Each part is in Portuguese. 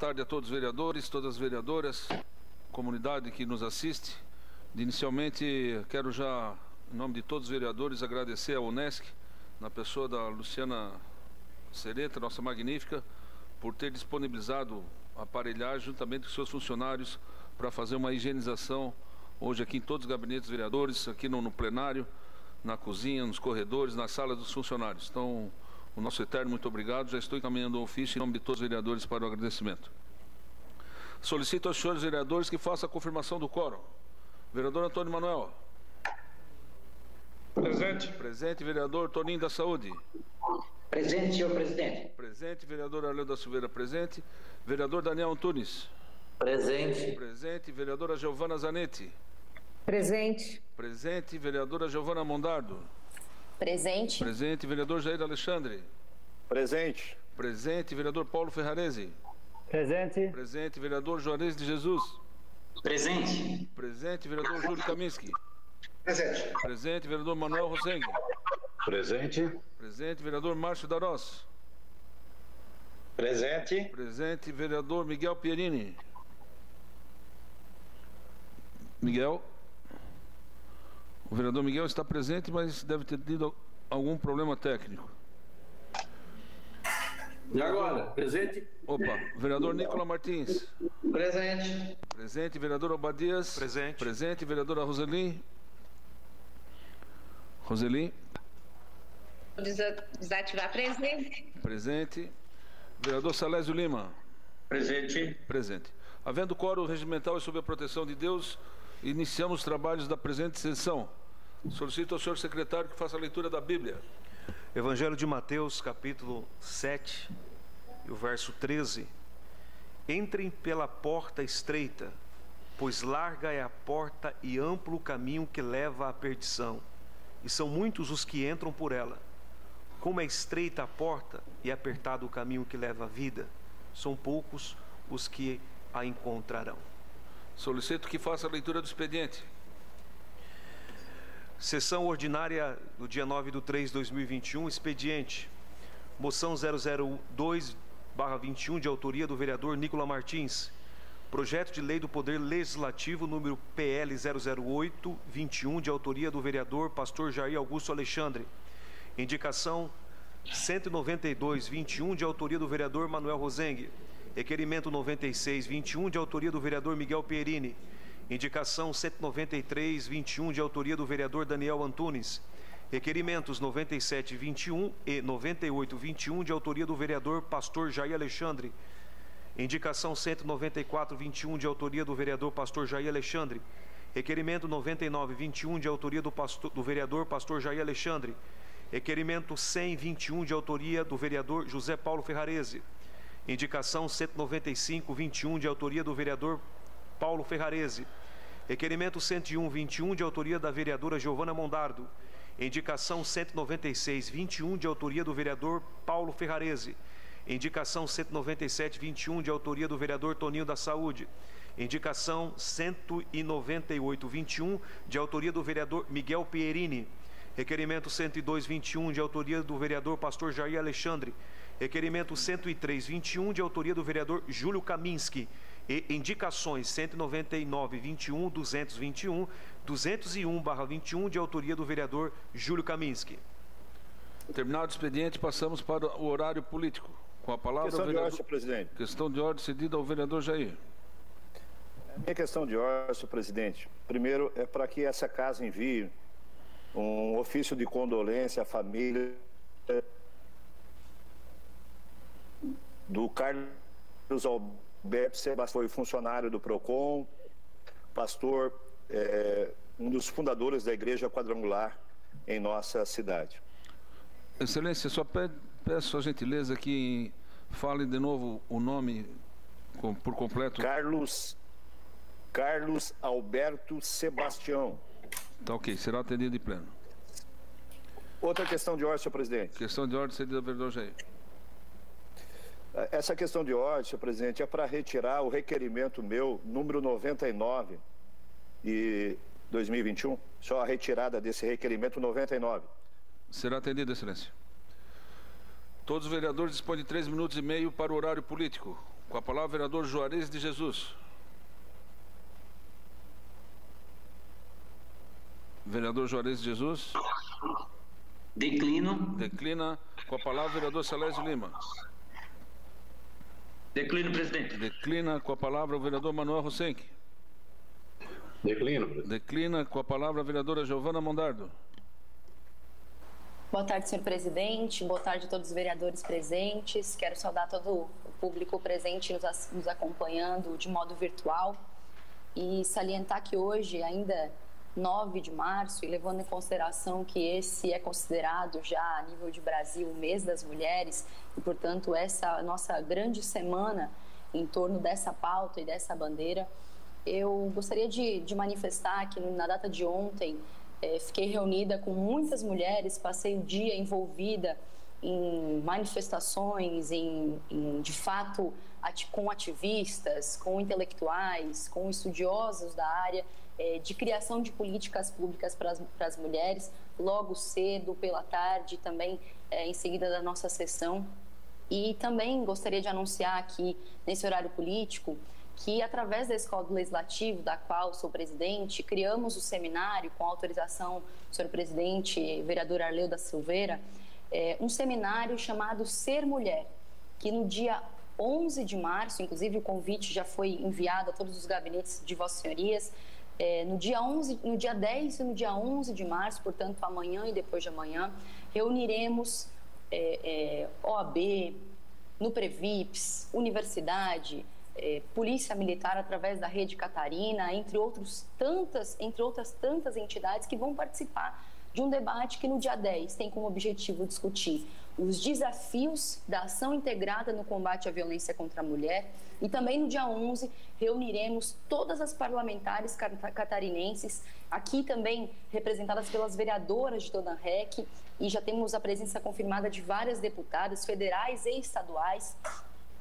tarde a todos os vereadores, todas as vereadoras, comunidade que nos assiste. Inicialmente, quero já, em nome de todos os vereadores, agradecer à Unesc, na pessoa da Luciana Sereta, nossa magnífica, por ter disponibilizado aparelhagem juntamente com seus funcionários para fazer uma higienização hoje aqui em todos os gabinetes vereadores, aqui no, no plenário, na cozinha, nos corredores, na sala dos funcionários. Então, o nosso eterno muito obrigado. Já estou encaminhando o ofício em nome de todos os vereadores para o agradecimento. Solicito aos senhores vereadores que façam a confirmação do quórum. Vereador Antônio Manuel. Presente. Presente, vereador Toninho da Saúde. Presente, senhor presidente. Presente, vereador Arleu da Silveira, presente. Vereador Daniel Antunes. Presente. Presente, vereadora Giovana Zanetti. Presente. Presente, vereadora Giovana Mondardo. Presente. Presente, vereador Jair Alexandre. Presente. Presente, vereador Paulo Ferrarese. Presente. Presente, vereador Juarez de Jesus. Presente. Presente, vereador Júlio Kaminski. Presente. Presente, vereador Manuel Rosengue. Presente. Presente, vereador Márcio Darós. Presente. Presente, vereador Miguel Pierini. Miguel. O vereador Miguel está presente, mas deve ter tido algum problema técnico. E agora? Presente. Opa, vereador Nicola Martins. Presente. Presente, vereador Obadias. Presente. Presente, vereadora Roseli. Roseli. Desa- Desativar presente. Presente. Vereador Salésio Lima. Presente. Presente. Havendo quórum regimental e sob a proteção de Deus, iniciamos os trabalhos da presente sessão. Solicito ao senhor secretário que faça a leitura da Bíblia. Evangelho de Mateus, capítulo 7, e o verso 13. Entrem pela porta estreita, pois larga é a porta e amplo o caminho que leva à perdição, e são muitos os que entram por ela. Como é estreita a porta e apertado o caminho que leva à vida, são poucos os que a encontrarão. Solicito que faça a leitura do expediente. Sessão ordinária do dia 9 de 3 de 2021, expediente. Moção 002-21, de autoria do vereador Nicola Martins. Projeto de lei do Poder Legislativo, número PL 008-21, de autoria do vereador Pastor Jair Augusto Alexandre. Indicação 192-21, de autoria do vereador Manuel Rosengue. Requerimento 96-21, de autoria do vereador Miguel Pierini. Indicação 193-21, de autoria do vereador Daniel Antunes. Requerimentos 97-21 e 98-21, de autoria do vereador Pastor Jair Alexandre. Indicação 194-21, de autoria do vereador Pastor Jair Alexandre. Requerimento 99-21, de autoria do, pastor- do vereador Pastor Jair Alexandre. Requerimento 100-21, de autoria do vereador José Paulo Ferrarese. Indicação 195-21, de autoria do vereador Paulo Ferrarese. Requerimento 101-21, de autoria da vereadora Giovana Mondardo. Indicação 196-21, de autoria do vereador Paulo Ferrarese. Indicação 197-21, de autoria do vereador Toninho da Saúde. Indicação 198-21, de autoria do vereador Miguel Pierini. Requerimento 102-21, de autoria do vereador Pastor Jair Alexandre. Requerimento 103-21, de autoria do vereador Júlio Kaminski. E indicações 199-21, 221, 201-21, de autoria do vereador Júlio Kaminski. Terminado o expediente, passamos para o horário político. Com a palavra, Questão o de vereador... ordem, senhor presidente. Questão de ordem cedida ao vereador Jair. Minha questão de ordem, senhor presidente. Primeiro, é para que essa casa envie um ofício de condolência à família do Carlos Alberto Sebastião, foi funcionário do PROCON, pastor, é, um dos fundadores da Igreja Quadrangular em nossa cidade. Excelência, só pe- peço a gentileza que fale de novo o nome por completo. Carlos, Carlos Alberto Sebastião. Tá ok, será atendido de pleno. Outra questão de ordem, senhor presidente. Questão de ordem cedida ao vereador Jair. Essa questão de ordem, senhor presidente, é para retirar o requerimento meu, número 99 de 2021. Só a retirada desse requerimento 99. Será atendido, excelência. Todos os vereadores dispõem de três minutos e meio para o horário político. Com a palavra, vereador Juarez de Jesus. Vereador Juarez de Jesus. Declino. Declina. Com a palavra, vereador Celésio Lima. Declino, presidente. Declina. Com a palavra, o vereador Manuel Rosenck. Declino, presidente. Declina. Com a palavra, a vereadora Giovana Mondardo. Boa tarde, senhor presidente. Boa tarde a todos os vereadores presentes. Quero saudar todo o público presente nos, nos acompanhando de modo virtual e salientar que hoje, ainda 9 de março, e levando em consideração que esse é considerado já a nível de Brasil o mês das mulheres, e portanto essa nossa grande semana em torno dessa pauta e dessa bandeira, eu gostaria de, de manifestar que na data de ontem é, fiquei reunida com muitas mulheres, passei o dia envolvida em manifestações, em, em de fato ati com ativistas, com intelectuais, com estudiosos da área é, de criação de políticas públicas para as mulheres, logo cedo, pela tarde, também é, em seguida da nossa sessão. E também gostaria de anunciar aqui, nesse horário político, que através da Escola do Legislativo, da qual sou presidente, criamos o seminário com autorização do senhor presidente, vereador Arleu da Silveira, é, um seminário chamado Ser Mulher, que no dia 11 de março, inclusive o convite já foi enviado a todos os gabinetes de Vossas Senhorias, é, no, dia 11, no dia 10 e no dia 11 de março, portanto amanhã e depois de amanhã, reuniremos é, é OAB, no Previps, universidade, é, Polícia Militar através da Rede Catarina, entre, outros tantas, entre outras tantas entidades que vão participar de um debate que no dia 10 tem como objetivo discutir os desafios da ação integrada no combate à violência contra a mulher. E também no dia 11 reuniremos todas as parlamentares catarinenses, aqui também representadas pelas vereadoras de Dona Rec, e já temos a presença confirmada de várias deputadas federais e estaduais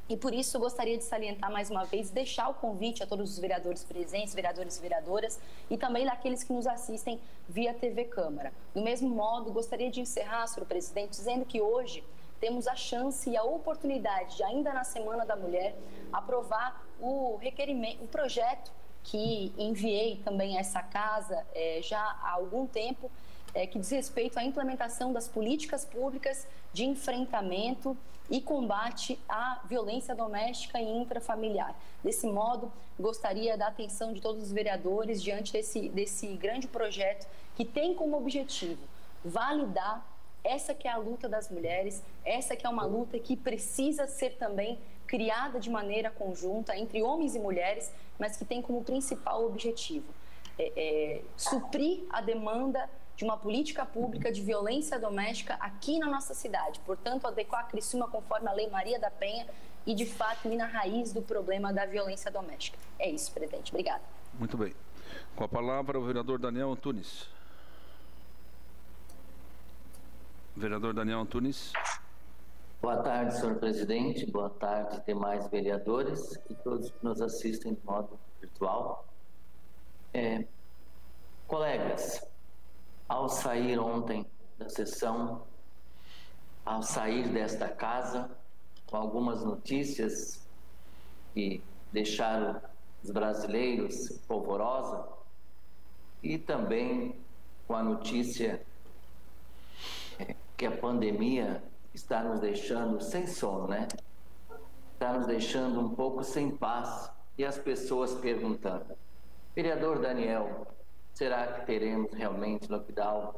e por isso gostaria de salientar mais uma vez, deixar o convite a todos os vereadores presentes, vereadores e vereadoras, e também daqueles que nos assistem via TV Câmara. Do mesmo modo, gostaria de encerrar, senhor presidente, dizendo que hoje temos a chance e a oportunidade de, ainda na Semana da Mulher, aprovar o requerimento, o projeto que enviei também a essa casa é, já há algum tempo, é, que diz respeito à implementação das políticas públicas de enfrentamento e combate à violência doméstica e intrafamiliar. Desse modo, gostaria da atenção de todos os vereadores diante desse, desse grande projeto que tem como objetivo validar essa que é a luta das mulheres, essa que é uma luta que precisa ser também criada de maneira conjunta entre homens e mulheres, mas que tem como principal objetivo é, é, suprir a demanda de uma política pública de violência doméstica aqui na nossa cidade. Portanto, adequar a Criciúma conforme a Lei Maria da Penha e, de fato, ir na raiz do problema da violência doméstica. É isso, presidente. Obrigada. Muito bem. Com a palavra, o vereador Daniel Antunes. Vereador Daniel Antunes. Boa tarde, senhor presidente. Boa tarde, demais vereadores e todos que nos assistem de modo virtual. É, colegas, ao sair ontem da sessão, ao sair desta casa, com algumas notícias que deixaram os brasileiros polvorosa e também com a notícia é, que a pandemia está nos deixando sem sono, né? Está nos deixando um pouco sem paz e as pessoas perguntando: Vereador Daniel, Será que teremos realmente lockdown?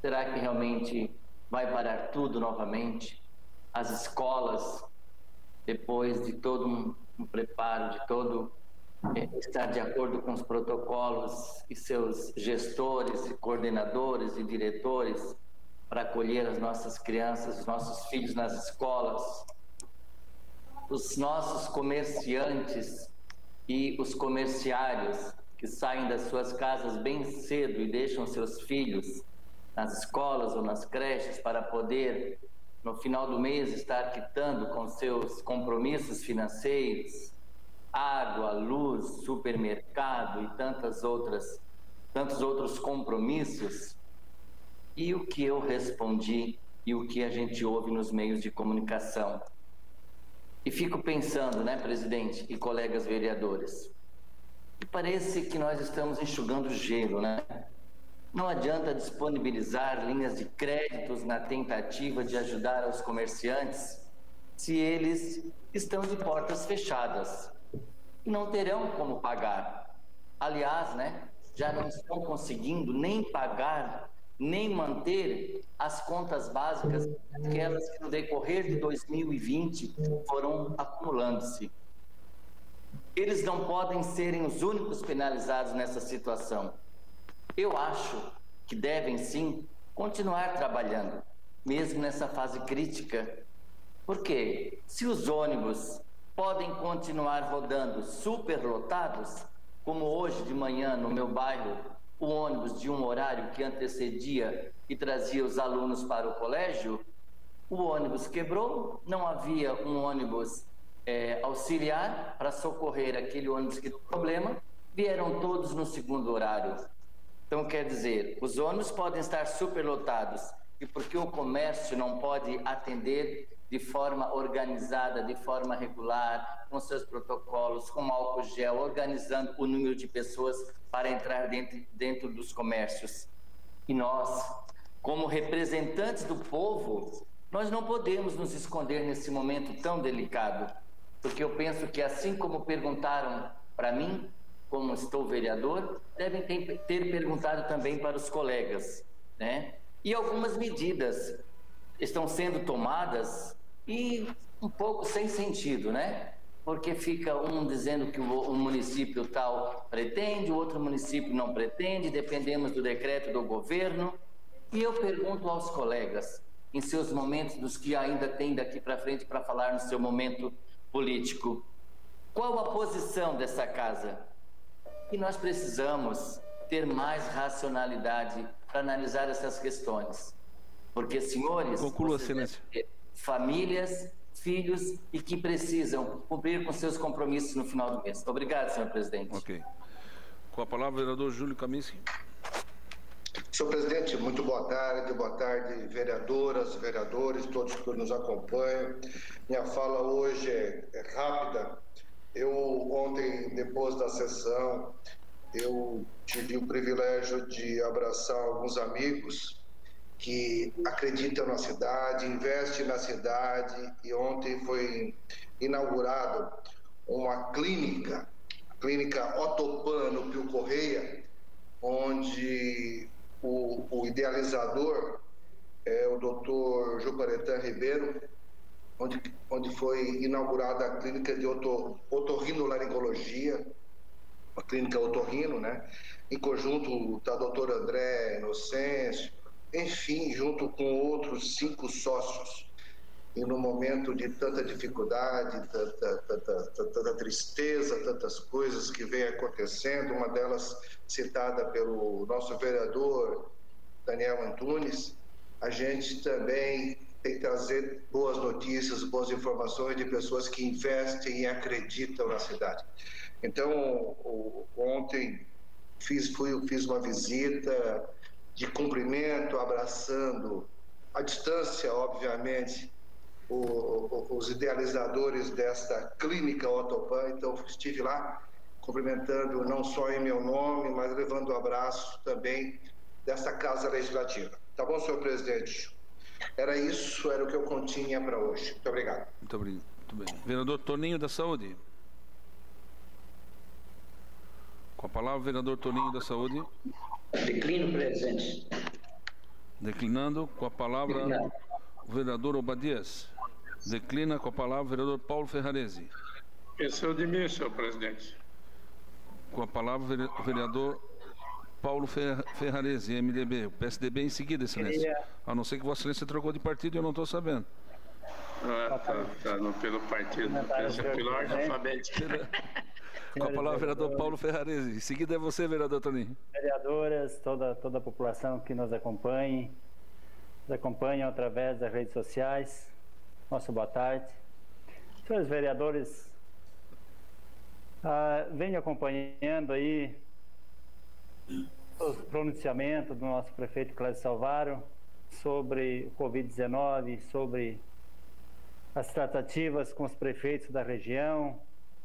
Será que realmente vai parar tudo novamente? As escolas, depois de todo um, um preparo, de todo é, estar de acordo com os protocolos e seus gestores, e coordenadores e diretores para acolher as nossas crianças, os nossos filhos nas escolas, os nossos comerciantes e os comerciários que saem das suas casas bem cedo e deixam seus filhos nas escolas ou nas creches para poder, no final do mês, estar quitando com seus compromissos financeiros, água, luz, supermercado e tantas outras, tantos outros compromissos. E o que eu respondi e o que a gente ouve nos meios de comunicação? E fico pensando, né, presidente e colegas vereadores, que parece que nós estamos enxugando gelo, né? Não adianta disponibilizar linhas de créditos na tentativa de ajudar os comerciantes se eles estão de portas fechadas. Não terão como pagar. Aliás, né, já não estão conseguindo nem pagar, nem manter as contas básicas, aquelas que no decorrer de 2020 foram acumulando-se. Eles não podem serem os únicos penalizados nessa situação. Eu acho que devem sim continuar trabalhando, mesmo nessa fase crítica. Porque se os ônibus podem continuar rodando superlotados, como hoje de manhã no meu bairro, o ônibus de um horário que antecedia e trazia os alunos para o colégio, o ônibus quebrou, não havia um ônibus é, auxiliar para socorrer aquele ônibus que deu problema, vieram todos no segundo horário. Então, quer dizer, os ônibus podem estar superlotados e porque o comércio não pode atender de forma organizada, de forma regular, com seus protocolos, com álcool gel, organizando o número de pessoas para entrar dentro, dentro dos comércios. E nós, como representantes do povo, nós não podemos nos esconder nesse momento tão delicado, porque eu penso que assim como perguntaram para mim, como estou vereador, devem ter, perguntado também para os colegas, né? E algumas medidas estão sendo tomadas e um pouco sem sentido, né? Porque fica um dizendo que o, município tal pretende, o outro município não pretende, dependemos do decreto do governo. E eu pergunto aos colegas, em seus momentos dos que ainda tem daqui para frente para falar no seu momento político, qual a posição dessa casa? E nós precisamos ter mais racionalidade para analisar essas questões. Porque, senhores, Conclua, famílias, filhos e que precisam cumprir com seus compromissos no final do mês. Obrigado, senhor presidente. Ok. Com a palavra, o vereador Júlio Kaminski. Senhor presidente, muito boa tarde, boa tarde, vereadoras, vereadores, todos que nos acompanham. Minha fala hoje é, é rápida, eu ontem, depois da sessão, eu tive o privilégio de abraçar alguns amigos que acreditam na cidade, investem na cidade e ontem foi inaugurado uma clínica, clínica Otopan no Pio Correia, onde o, o idealizador é o doutor Juparetan Ribeiro, onde, onde foi inaugurada a clínica de otorrinolaringologia, a clínica otorrino, né? Em conjunto da doutora André Inocêncio, enfim, junto com outros cinco sócios. E no momento de tanta dificuldade, tanta, tanta, tanta tristeza, tantas coisas que vem acontecendo, uma delas citada pelo nosso vereador Daniel Antunes, a gente também tem que trazer boas notícias, boas informações de pessoas que investem e acreditam na cidade. Então, ontem fiz, fui, fiz uma visita de cumprimento, abraçando, à distância, obviamente, o, o, os idealizadores desta clínica Otopan. Então, estive lá cumprimentando não só em meu nome, mas levando um abraço também dessa Casa Legislativa. Tá bom, senhor presidente? Era isso, era o que eu continha para hoje. Muito obrigado. Muito obrigado. Muito bem. Vereador Toninho da Saúde. Com a palavra, vereador Toninho da Saúde. Declino, presidente. Declinando, com a palavra, o vereador Obadias. Declina com a palavra o vereador Paulo Ferrarese. Esse é o de mim, senhor presidente. Com a palavra, o vereador Paulo Ferrarese, MDB. O PSDB em seguida, excelência. Queria... A não ser que Vossa Excelência trocou de partido e eu não estou sabendo. Ah, tá, tá no, pelo partido, pela ordem alfabética. Com a palavra, vereador Paulo Ferrarese. Em seguida é você, vereador Toninho. Vereadoras, toda, toda a população que nos acompanhe, nos acompanham através das redes sociais. Nossa boa tarde. Senhores vereadores, ah, venho acompanhando aí o pronunciamento do nosso prefeito Cláudio Salvaro sobre o Covid-19, sobre as tratativas com os prefeitos da região,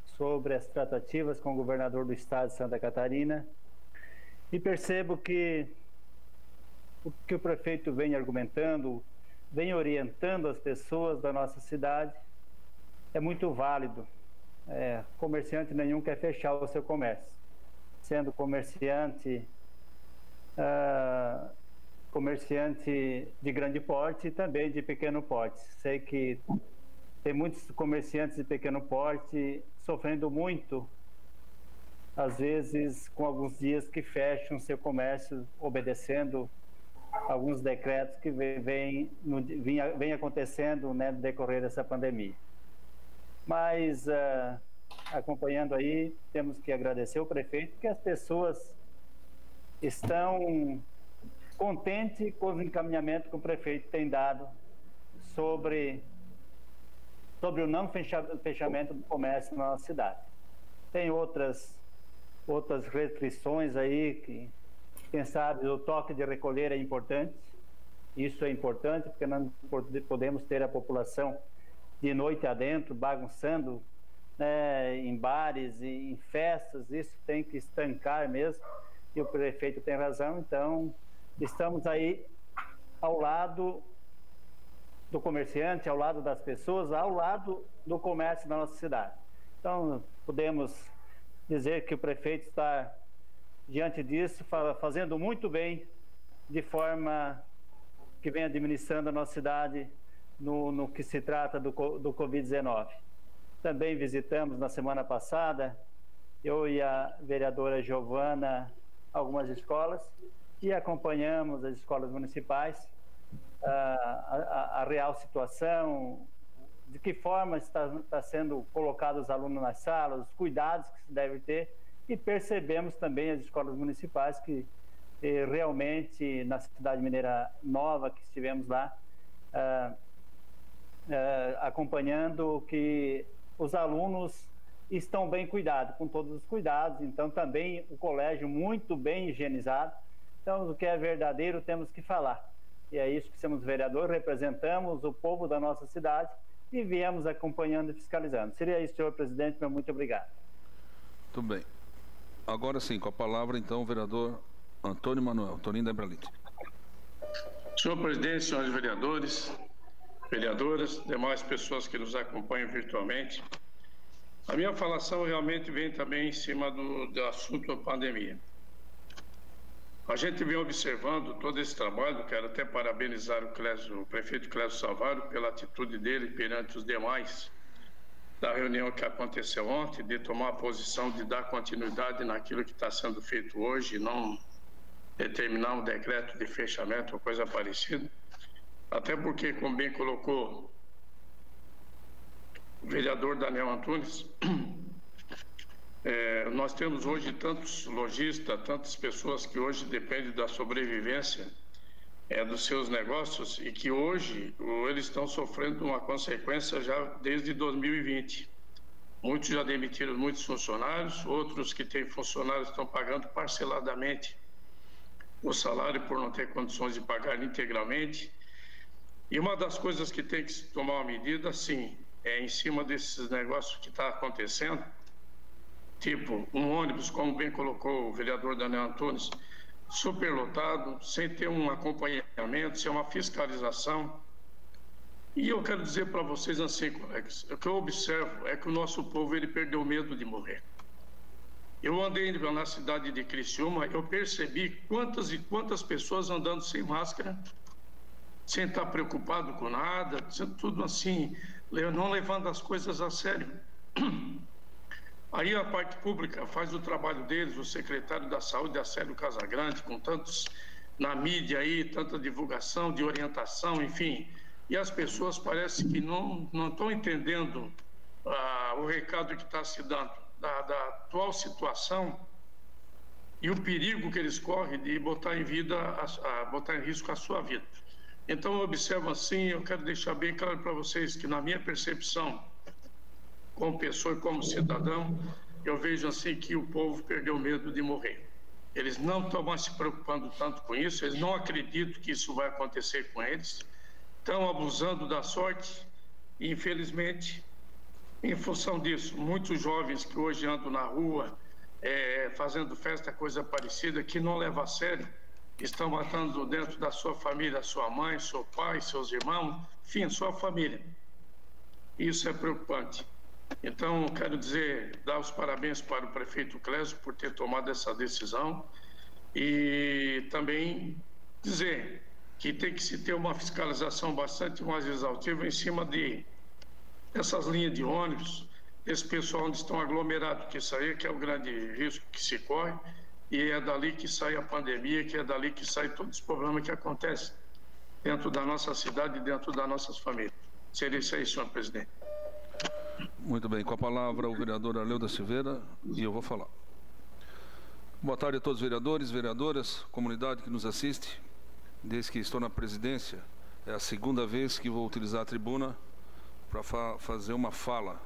sobre as tratativas com o governador do estado de Santa Catarina e percebo que o que o prefeito vem argumentando, vem orientando as pessoas da nossa cidade é muito válido. É, comerciante nenhum quer fechar o seu comércio. Sendo comerciante, uh, comerciante de grande porte e também de pequeno porte. Sei que tem muitos comerciantes de pequeno porte sofrendo muito, às vezes com alguns dias que fecham seu comércio obedecendo alguns decretos que vêm vem, acontecendo né, no decorrer dessa pandemia. Mas, uh, acompanhando aí, temos que agradecer o prefeito, que as pessoas estão contentes com os encaminhamentos que o prefeito tem dado sobre, sobre o não fechamento do comércio na nossa cidade. Tem outras, outras restrições aí que quem sabe o toque de recolher é importante. Isso é importante porque não podemos ter a população de noite adentro bagunçando né, em bares e em festas. Isso tem que estancar mesmo. E o prefeito tem razão. Então, estamos aí ao lado do comerciante, ao lado das pessoas, ao lado do comércio da nossa cidade. Então, podemos dizer que o prefeito está diante disso, fazendo muito bem, de forma que vem administrando a nossa cidade no, no que se trata do, do Covid-19. Também visitamos na semana passada, eu e a vereadora Giovana, algumas escolas e acompanhamos as escolas municipais, a, a, a real situação, de que forma está, está sendo colocados os alunos nas salas, os cuidados que se deve ter e percebemos também as escolas municipais que eh, realmente na cidade mineira nova que estivemos lá ah, ah, acompanhando que os alunos estão bem cuidados, com todos os cuidados, então também o colégio muito bem higienizado. Então, o que é verdadeiro temos que falar. E é isso que somos vereador, representamos o povo da nossa cidade e viemos acompanhando e fiscalizando. Seria isso, senhor presidente, meu muito obrigado. Muito bem. Agora sim, com a palavra então o vereador Antônio Manuel, Toninho da Embralite. Senhor presidente, senhores vereadores, vereadoras, demais pessoas que nos acompanham virtualmente, a minha falação realmente vem também em cima do, do assunto da pandemia. A gente vem observando todo esse trabalho, quero até parabenizar o, Clésio, o prefeito Clésio Salvaro pela atitude dele perante os demais da reunião que aconteceu ontem, de tomar a posição de dar continuidade naquilo que está sendo feito hoje, não determinar um decreto de fechamento ou coisa parecida. Até porque, como bem colocou o vereador Daniel Antunes, é, nós temos hoje tantos lojistas, tantas pessoas que hoje dependem da sobrevivência é, dos seus negócios e que hoje eles estão sofrendo uma consequência já desde 2020. Muitos já demitiram muitos funcionários, outros que têm funcionários estão pagando parceladamente o salário por não ter condições de pagar integralmente. E uma das coisas que tem que se tomar uma medida, sim, é em cima desses negócios que está acontecendo, tipo um ônibus, como bem colocou o vereador Daniel Antunes, superlotado, sem ter um acompanhamento, sem uma fiscalização. E eu quero dizer para vocês assim, colegas, o que eu observo é que o nosso povo ele perdeu medo de morrer. Eu andei na cidade de Criciúma, eu percebi quantas e quantas pessoas andando sem máscara, sem estar preocupado com nada, tudo assim, não levando as coisas a sério. Aí a parte pública faz o trabalho deles, o secretário da Saúde, Acélio Casagrande, com tantos na mídia aí, tanta divulgação, de orientação, enfim. E as pessoas parece que não, não estão entendendo ah, o recado que está se dando da, da atual situação e o perigo que eles correm de botar em vida, a, a, botar em risco a sua vida. Então, eu observo assim, eu quero deixar bem claro para vocês que, na minha percepção, como pessoa e como cidadão, eu vejo assim que o povo perdeu medo de morrer. Eles não estão mais se preocupando tanto com isso, eles não acreditam que isso vai acontecer com eles, estão abusando da sorte Infelizmente, em função disso, muitos jovens que hoje andam na rua é, fazendo festa, coisa parecida, que não leva a sério, estão matando dentro da sua família sua mãe, seu pai, seus irmãos, enfim, sua família. Isso é preocupante. Então, quero dizer, dar os parabéns para o prefeito Clésio por ter tomado essa decisão e também dizer que tem que se ter uma fiscalização bastante mais exaustiva em cima de essas linhas de ônibus, esse pessoal onde estão aglomerados, que isso aí que é o grande risco que se corre, e é dali que sai a pandemia, que é dali que sai todos os problemas que acontecem dentro da nossa cidade e dentro das nossas famílias. Seria isso aí, senhor presidente. Muito bem, com a palavra o vereador Arleu da Silveira e eu vou falar. Boa tarde a todos os vereadores, vereadoras, comunidade que nos assiste. Desde que estou na presidência, é a segunda vez que vou utilizar a tribuna para fa fazer uma fala.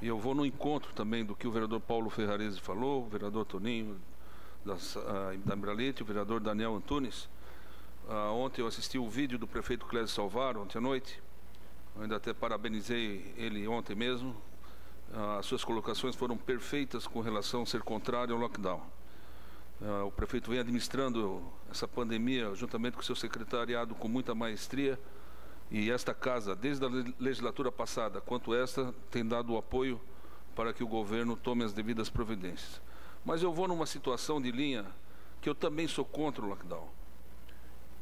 E eu vou no encontro também do que o vereador Paulo Ferrarese falou, o vereador Toninho da, da o vereador Daniel Antunes. Uh, ontem eu assisti o vídeo do prefeito Clésio Salvar, ontem à noite. Eu ainda até parabenizei ele ontem mesmo. Uh, as suas colocações foram perfeitas com relação a ser contrário ao lockdown. Uh, o prefeito vem administrando essa pandemia juntamente com seu secretariado com muita maestria e esta casa, desde a legislatura passada quanto esta, tem dado o apoio para que o governo tome as devidas providências. Mas eu vou numa situação de linha que eu também sou contra o lockdown.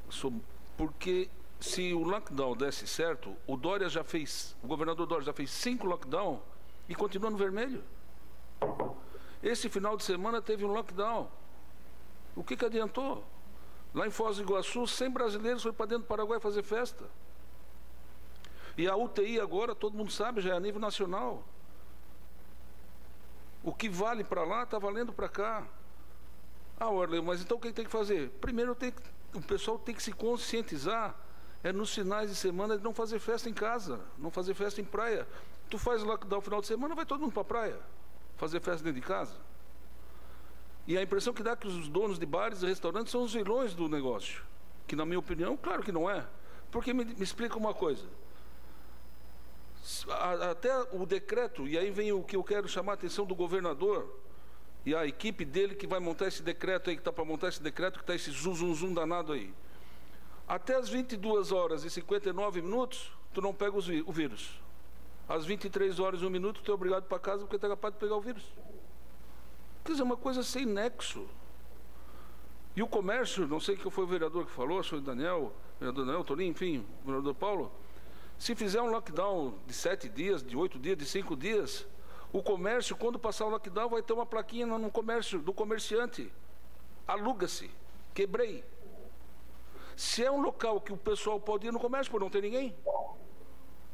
Sou, porque se o lockdown desse certo, o Dória já fez, o governador Dória já fez cinco lockdown e continua no vermelho. Esse final de semana teve um lockdown. O que, que adiantou? Lá em Foz do Iguaçu, 100 brasileiros foram para dentro do Paraguai fazer festa. E a UTI agora, todo mundo sabe, já é a nível nacional. O que vale para lá está valendo para cá. Ah, Orleu, mas então o que tem que fazer? Primeiro tem que, o pessoal tem que se conscientizar. É nos finais de semana de não fazer festa em casa, não fazer festa em praia. Tu faz lockdown no final de semana, vai todo mundo para a praia. Fazer festa dentro de casa. E a impressão que dá é que os donos de bares e restaurantes são os vilões do negócio. Que, na minha opinião, claro que não é. Porque me, me explica uma coisa. Até o decreto, e aí vem o que eu quero chamar a atenção do governador e a equipe dele que vai montar esse decreto aí, que está para montar esse decreto, que está esse zum, zum, zum danado aí. Até as 22 horas e 59 minutos, tu não pega o vírus. Às 23 horas e 1 minuto, tu é obrigado para casa porque tu é capaz de pegar o vírus. Quer dizer, uma coisa sem nexo. E o comércio, não sei que foi o vereador que falou, foi o Daniel, o vereador Daniel, Toninho, enfim, o vereador Paulo. Se fizer um lockdown de sete dias, de oito dias, de cinco dias, o comércio, quando passar o lockdown, vai ter uma plaquinha no comércio, do comerciante. Aluga-se. Quebrei. Se é um local que o pessoal pode ir no comércio, por não ter ninguém,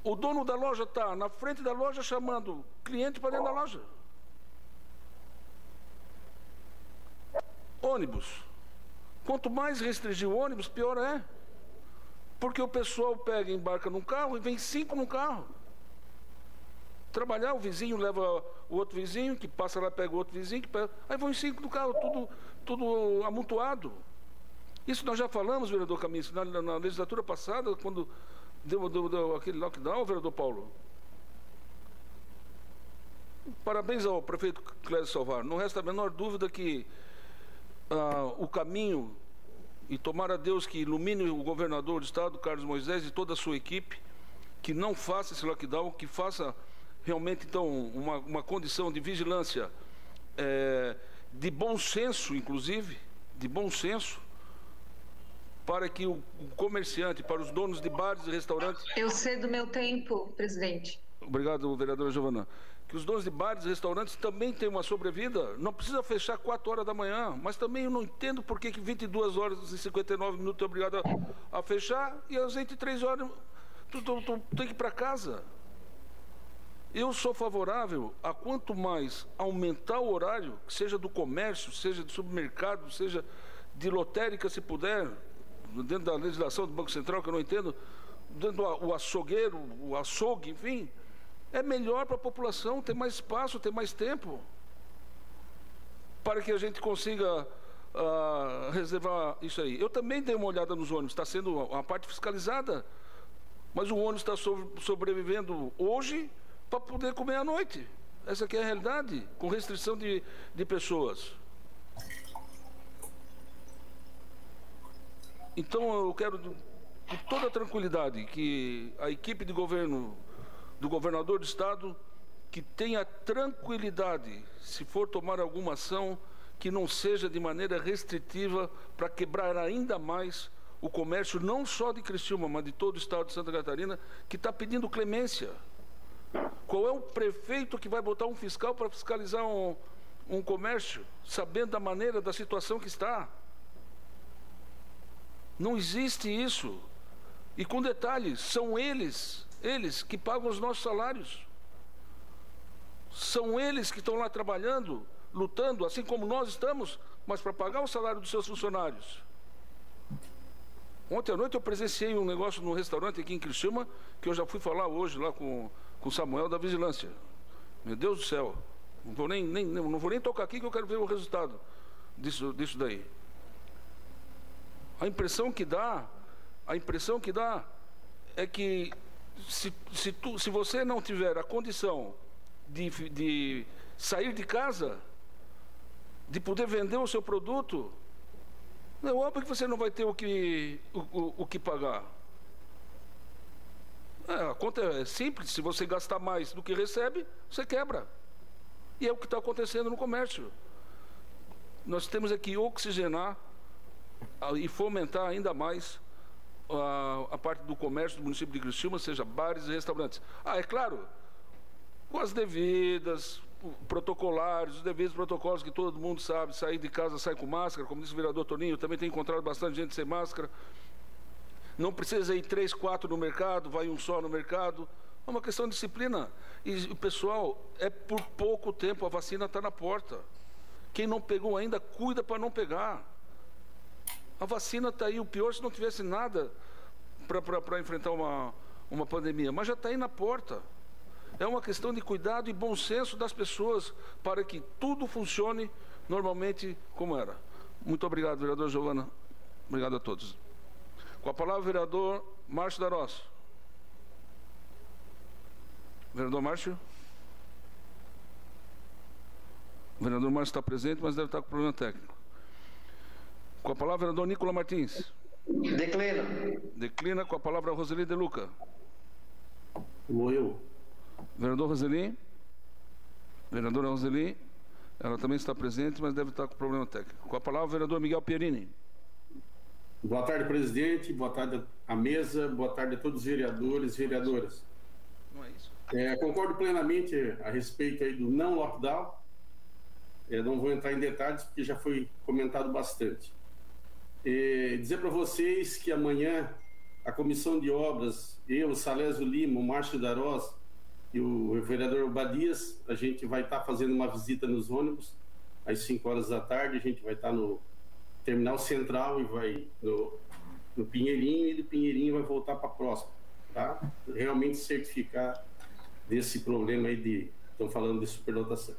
o dono da loja está na frente da loja chamando cliente para dentro da loja. Ônibus. Quanto mais restringir o ônibus, pior é. Porque o pessoal pega, embarca num carro e vem cinco no carro. Trabalhar, o vizinho leva o outro vizinho, que passa lá, pega o outro vizinho, pega, aí vão cinco no carro, tudo, tudo amontoado. Isso nós já falamos, vereador Caminhos, na, na, legislatura passada, quando deu, deu, deu aquele lockdown, vereador Paulo. Parabéns ao prefeito Clésio Salvar. Não resta a menor dúvida que ah, o caminho, e tomara Deus que ilumine o governador do estado, Carlos Moisés, e toda a sua equipe, que não faça esse lockdown, que faça realmente, então, uma, uma condição de vigilância, é, de bom senso, inclusive, de bom senso, para que o, comerciante, para os donos de bares e restaurantes. Eu cedo meu tempo, presidente. Obrigado, vereadora Giovana que os donos de bares e restaurantes também têm uma sobrevida. Não precisa fechar 4 horas da manhã, mas também eu não entendo por que, que 22 horas e 59 minutos é obrigado a, a fechar e às 23 horas tu, tu, tu, tu tem que ir para casa. Eu sou favorável a quanto mais aumentar o horário, seja do comércio, seja do supermercado, seja de lotérica, se puder, dentro da legislação do Banco Central, que eu não entendo, dentro do açougueiro, o açougue, enfim é melhor para a população ter mais espaço, ter mais tempo, para que a gente consiga uh, reservar isso aí. Eu também dei uma olhada nos ônibus, está sendo a parte fiscalizada. mas o ônibus está sobrevivendo hoje para poder comer à noite. Essa é a realidade, com restrição de, de pessoas. Então eu quero, com toda tranquilidade, que a equipe de governo do governador do estado que tenha tranquilidade, se for tomar alguma ação, que não seja de maneira restritiva para quebrar ainda mais o comércio, não só de Criciúma, mas de todo o estado de Santa Catarina, que está pedindo clemência. Qual é o prefeito que vai botar um fiscal para fiscalizar um, um comércio, sabendo da maneira, da situação que está? Não existe isso. E com detalhes, são eles, eles que pagam os nossos salários. São eles que estão lá trabalhando, lutando, assim como nós estamos, mas para pagar o salário dos seus funcionários. Ontem à noite eu presenciei um negócio num restaurante aqui em Criciúma, que eu já fui falar hoje lá com com Samuel da Vigilância. Meu Deus do céu. Não vou nem, nem, não vou nem tocar aqui que eu quero ver o resultado disso, disso daí. A impressão que dá, a impressão que dá é que se, se, tu, se você não tiver a condição de, de sair de casa, de poder vender o seu produto, é óbvio que você não vai ter o que, o, o, o que pagar. É, a conta é simples, se você gastar mais do que recebe, você quebra. E é o que está acontecendo no comércio. Nós temos aqui oxigenar e fomentar ainda mais a, a, parte do comércio do município de Criciúma, seja bares e restaurantes. Ah, é claro, com as devidas protocolares, os devidos protocolos que todo mundo sabe, sair de casa sai com máscara, como disse o vereador Toninho, também tem encontrado bastante gente sem máscara. Não precisa ir três, quatro no mercado, vai um só no mercado. É uma questão de disciplina. E, pessoal, é por pouco tempo, a vacina está na porta. Quem não pegou ainda, cuida para não pegar. A vacina está aí, o pior se não tivesse nada para enfrentar uma, uma pandemia, mas já está aí na porta. É uma questão de cuidado e bom senso das pessoas para que tudo funcione normalmente como era. Muito obrigado, vereador Giovana. Obrigado a todos. Com a palavra, vereador Márcio Darós. Vereador Márcio? O vereador Márcio está presente, mas deve estar com problema técnico. Com a palavra, vereador Nicola Martins. Declina. Declina com a palavra Roseli De Luca. Vou eu. Vereador Roseli. Vereadora Roseli. Ela também está presente, mas deve estar com problema técnico. Com a palavra, o vereador Miguel Pierini. Boa tarde, presidente. Boa tarde à mesa. Boa tarde a todos os vereadores e vereadoras. Não é isso. É, concordo plenamente a respeito aí do não lockdown. É, não vou entrar em detalhes porque já foi comentado bastante. É, dizer para vocês que amanhã a comissão de obras, eu, Salésio Lima, o Márcio Darós e o vereador Badias, a gente vai estar tá fazendo uma visita nos ônibus às 5 horas da tarde. A gente vai estar tá no terminal central e vai no, no Pinheirinho e do Pinheirinho vai voltar para a próxima, tá? Realmente certificar desse problema aí de estão falando de superlotação.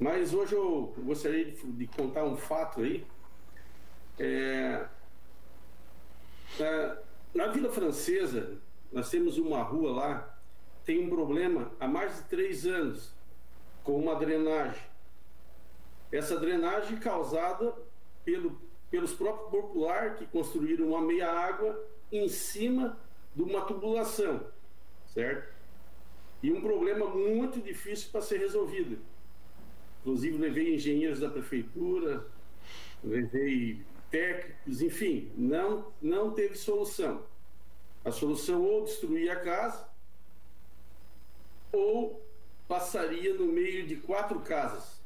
Mas hoje eu gostaria de, de contar um fato aí. É, é, na Vila Francesa, nós temos uma rua lá, tem um problema há mais de três anos com uma drenagem. Essa drenagem causada pelo, pelos próprios populares que construíram uma meia-água em cima de uma tubulação, certo? E um problema muito difícil para ser resolvido. Inclusive, levei engenheiros da prefeitura, levei técnicos, enfim, não, não teve solução. A solução ou destruir a casa ou passaria no meio de quatro casas.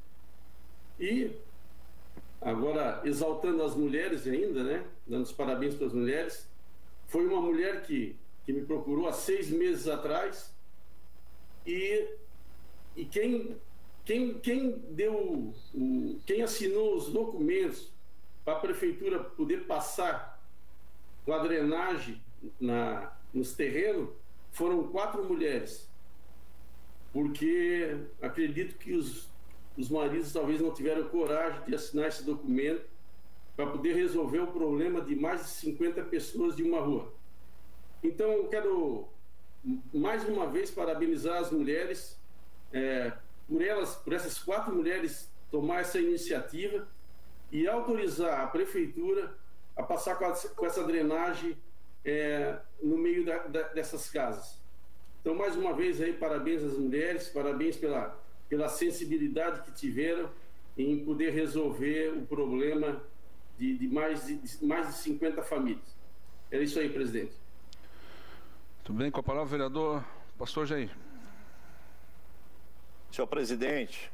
E Agora, exaltando as mulheres ainda, né? Dando os parabéns para as mulheres. Foi uma mulher que, que me procurou há seis meses atrás e, e quem, quem, quem deu, o, quem assinou os documentos para a prefeitura poder passar com a drenagem na, nos terrenos foram quatro mulheres. Porque acredito que os, os maridos talvez não tiveram coragem de assinar esse documento para poder resolver o problema de mais de 50 pessoas de uma rua. Então, eu quero mais uma vez parabenizar as mulheres, é, por elas, por essas quatro mulheres tomar essa iniciativa e autorizar a prefeitura a passar com, a, com essa drenagem é, no meio da, da, dessas casas. Então, mais uma vez aí, parabéns às mulheres, parabéns pela, pela sensibilidade que tiveram em poder resolver o problema de, de mais, de, de mais de 50 famílias. É isso aí, presidente. Tudo bem, com a palavra, vereador Pastor Jair. Senhor presidente,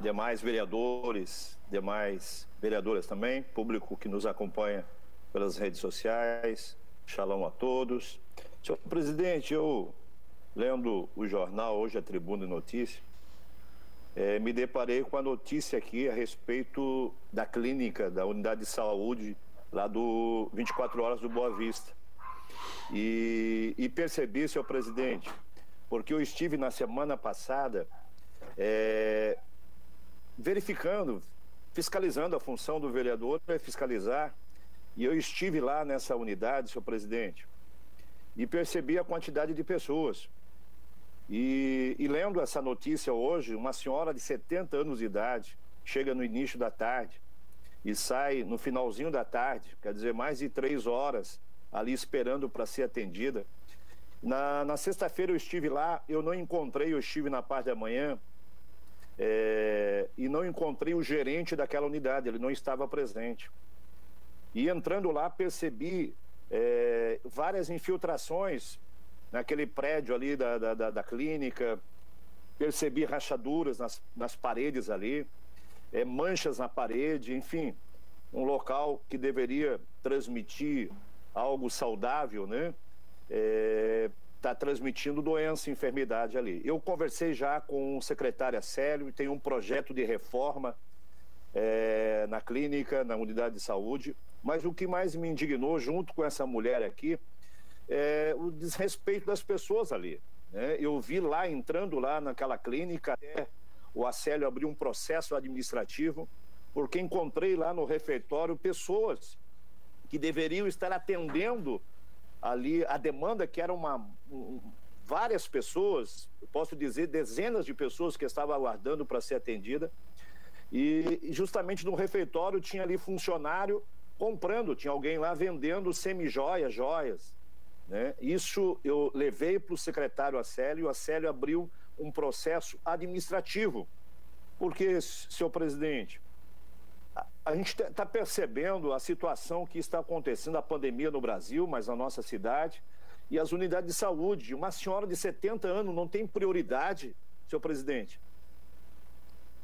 demais vereadores, demais vereadoras também, público que nos acompanha pelas redes sociais, shalom a todos. Senhor presidente, eu lendo o jornal hoje, a Tribuna de Notícias, é, me deparei com a notícia aqui a respeito da clínica, da unidade de saúde lá do 24 Horas do Boa Vista. E, e percebi, senhor presidente, porque eu estive na semana passada é, verificando, fiscalizando a função do vereador é fiscalizar, e eu estive lá nessa unidade, senhor presidente, e percebi a quantidade de pessoas. E, e, lendo essa notícia hoje, uma senhora de 70 anos de idade chega no início da tarde e sai no finalzinho da tarde, quer dizer, mais de três horas ali esperando para ser atendida. Na, na sexta-feira eu estive lá, eu não encontrei, eu estive na parte da manhã é, e não encontrei o gerente daquela unidade, ele não estava presente. E entrando lá, percebi é, várias infiltrações naquele prédio ali da, da, da, da clínica, percebi rachaduras nas, nas paredes ali, é, manchas na parede, enfim, um local que deveria transmitir algo saudável, né? Está transmitindo doença, enfermidade ali. Eu conversei já com o secretário Célio tem um projeto de reforma é, na clínica, na unidade de saúde. Mas o que mais me indignou, junto com essa mulher aqui, é, o desrespeito das pessoas ali. Né? Eu vi lá, entrando lá naquela clínica, até o Acélio abriu um processo administrativo, porque encontrei lá no refeitório pessoas que deveriam estar atendendo ali a demanda, que era uma. Um, várias pessoas, posso dizer dezenas de pessoas que estavam aguardando para ser atendida. E justamente no refeitório tinha ali funcionário comprando, tinha alguém lá vendendo semi-joias, joias. Né? Isso eu levei para o secretário Acélio, o Acélio abriu um processo administrativo. Porque, senhor presidente, a, gente está tá percebendo a situação que está acontecendo, a pandemia no Brasil, mas na nossa cidade, e as unidades de saúde. Uma senhora de 70 anos não tem prioridade, senhor presidente.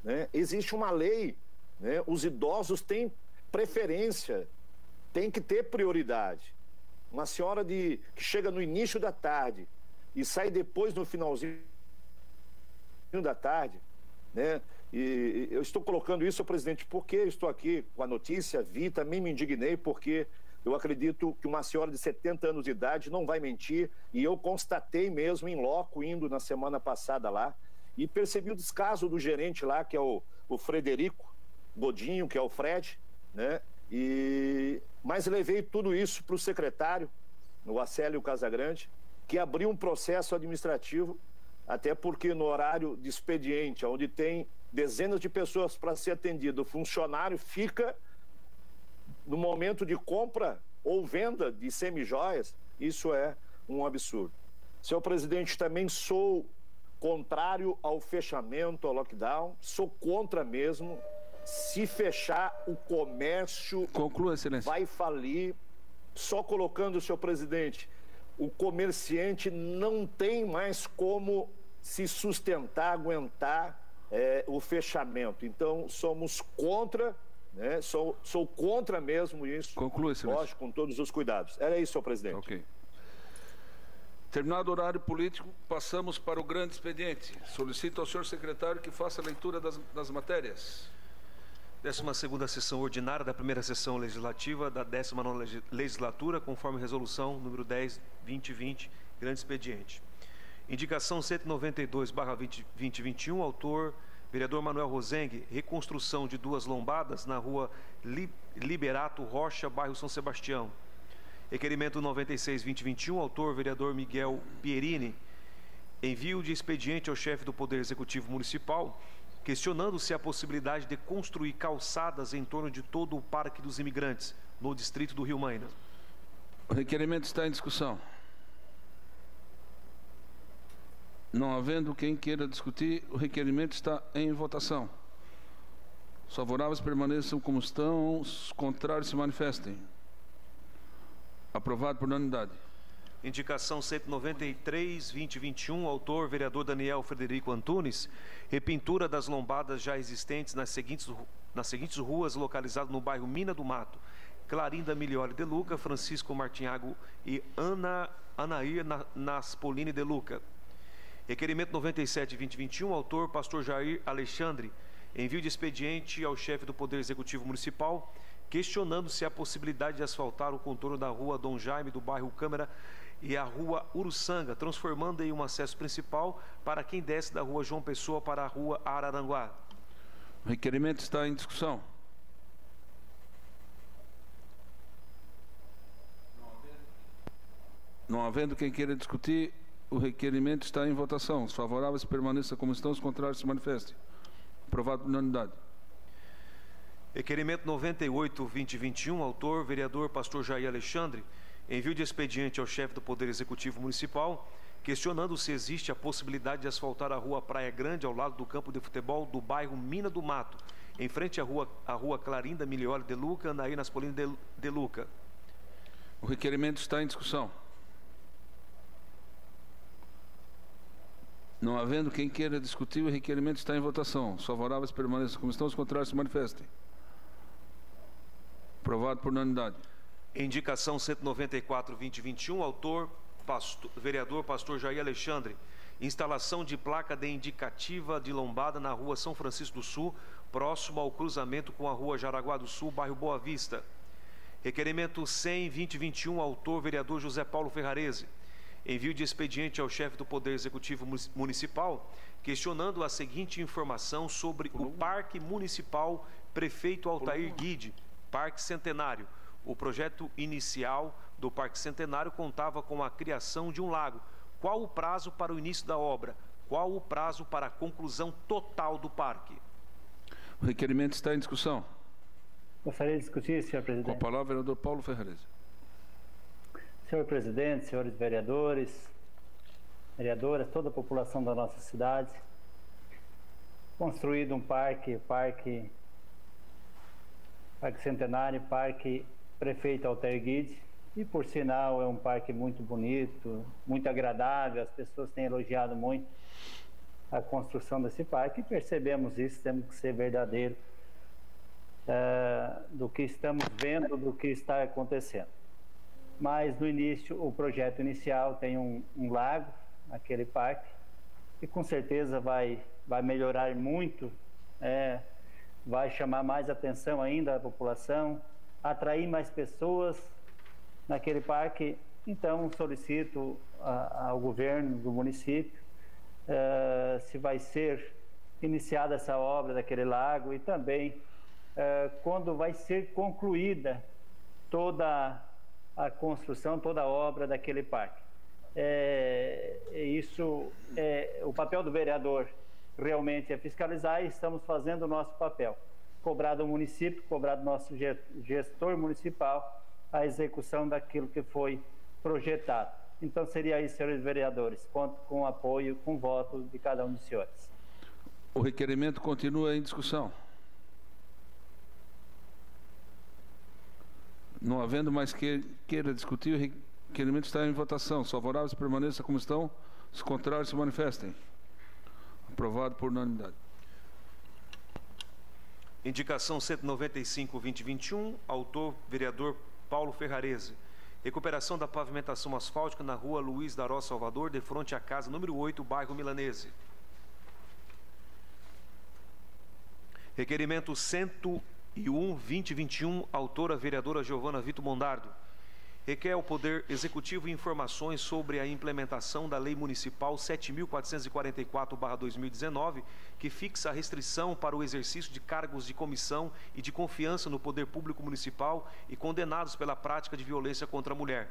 Né? Existe uma lei, né? os idosos têm preferência, tem que ter prioridade. Uma senhora de, que chega no início da tarde e sai depois no finalzinho da tarde, né? E eu estou colocando isso, presidente, porque estou aqui com a notícia, vi, também me indignei, porque eu acredito que uma senhora de 70 anos de idade não vai mentir, e eu constatei mesmo em loco, indo na semana passada lá, e percebi o descaso do gerente lá, que é o, o Frederico Godinho, que é o Fred, né? E mas levei tudo isso para o secretário, o Acélio Casagrande, que abriu um processo administrativo, até porque no horário de expediente, onde tem dezenas de pessoas para ser atendido, o funcionário fica no momento de compra ou venda de semijoias, isso é um absurdo. Senhor presidente, também sou contrário ao fechamento, ao lockdown, sou contra mesmo se fechar o comércio, Conclua, excelência. vai falir. Só colocando, senhor presidente, o comerciante não tem mais como se sustentar, aguentar é, o fechamento. Então, somos contra, né? sou, sou contra mesmo isso. Conclua, excelência. Lógico, com todos os cuidados. Era isso, senhor presidente. Ok. Terminado o horário político, passamos para o grande expediente. Solicito ao senhor secretário que faça a leitura das, das matérias. 12ª sessão ordinária da primeira sessão legislativa da 19ª legislatura, conforme resolução número 10, 2020, grande expediente. Indicação 192/2021, autor vereador Manuel Rosengue, reconstrução de duas lombadas na rua Liberato Rocha, bairro São Sebastião. Requerimento 96-2021, autor vereador Miguel Pierini. Envio de expediente ao chefe do Poder Executivo Municipal, questionando-se a possibilidade de construir calçadas em torno de todo o Parque dos Imigrantes, no distrito do Rio Maina. O requerimento está em discussão. Não havendo quem queira discutir, o requerimento está em votação. Os favoráveis permaneçam como estão, os contrários se manifestem. Aprovado por unanimidade. Indicação 193, 2021, autor vereador Daniel Frederico Antunes, repintura das lombadas já existentes nas seguintes, nas seguintes ruas localizadas no bairro Mina do Mato, Clarinda Milioli de Luca, Francisco Martinhago e Ana Anair Naspolini de Luca. Requerimento 97-2021, autor Pastor Jair Alexandre. Envio de expediente ao chefe do Poder Executivo Municipal, questionando-se a possibilidade de asfaltar o contorno da rua Dom Jaime, do bairro Câmara, e a rua Uruçanga, transformando em um acesso principal para quem desce da rua João Pessoa para a rua Araranguá. O requerimento está em discussão. Não havendo quem queira discutir, o requerimento está em votação. Os favoráveis permaneçam como estão, os contrários se manifestem. Aprovado por unanimidade. Requerimento 98-2021, autor, vereador Pastor Jair Alexandre, envio de expediente ao chefe do Poder Executivo Municipal, questionando se existe a possibilidade de asfaltar a rua Praia Grande ao lado do campo de futebol do bairro Mina do Mato, em frente à rua, à rua Clarinda Milioli de Luca, Anaí Naspolini de, de Luca. O requerimento está em discussão. Não havendo quem queira discutir, o requerimento está em votação. Os favoráveis permaneçam como estão, os contrários se manifestem. Aprovado por unanimidade. Indicação 194-2021, autor, pastor, vereador pastor Jair Alexandre. Instalação de placa de indicativa de lombada na rua São Francisco do Sul, próximo ao cruzamento com a rua Jaraguá do Sul, bairro Boa Vista. Requerimento 100-2021, autor, vereador José Paulo Ferrarese envio de expediente ao chefe do Poder Executivo Municipal, questionando a seguinte informação sobre o Parque Municipal Prefeito Altair Guide, Parque Centenário. O projeto inicial do Parque Centenário contava com a criação de um lago. Qual o prazo para o início da obra? Qual o prazo para a conclusão total do parque? O requerimento está em discussão. Gostaria de discutir, senhor presidente. Com a palavra, vereador Paulo Ferrarese. Senhor presidente, senhores vereadores, vereadoras, toda a população da nossa cidade, construído um parque, parque, parque centenário, parque prefeito Alter Guide, e por sinal é um parque muito bonito, muito agradável, as pessoas têm elogiado muito a construção desse parque e percebemos isso, temos que ser verdadeiro uh, do que estamos vendo, do que está acontecendo mas no início, o projeto inicial tem um, um lago, aquele parque, e com certeza vai, vai melhorar muito, é, vai chamar mais atenção ainda da população, atrair mais pessoas naquele parque. Então, solicito a, ao governo do município uh, se vai ser iniciada essa obra daquele lago e também uh, quando vai ser concluída toda a construção, toda a obra daquele parque. É, isso, é, o papel do vereador realmente é fiscalizar e estamos fazendo o nosso papel. Cobrar do município, cobrar do nosso gestor municipal a execução daquilo que foi projetado. Então seria isso, senhores vereadores, conto com o apoio, com o voto de cada um dos senhores. O requerimento continua em discussão. Não havendo mais que queira discutir, o requerimento está em votação. Os favoráveis permaneçam como estão, os contrários se manifestem. Aprovado por unanimidade. Indicação 195-2021, autor vereador Paulo Ferrarese. Recuperação da pavimentação asfáltica na rua Luiz Daró Salvador, de frente à casa número 8, bairro Milanese. Requerimento 100 e 1 2021, autora vereadora Giovana Vitor Mondardo. requer ao Poder Executivo informações sobre a implementação da Lei Municipal 7.444-2019, que fixa a restrição para o exercício de cargos de comissão e de confiança no Poder Público Municipal e condenados pela prática de violência contra a mulher.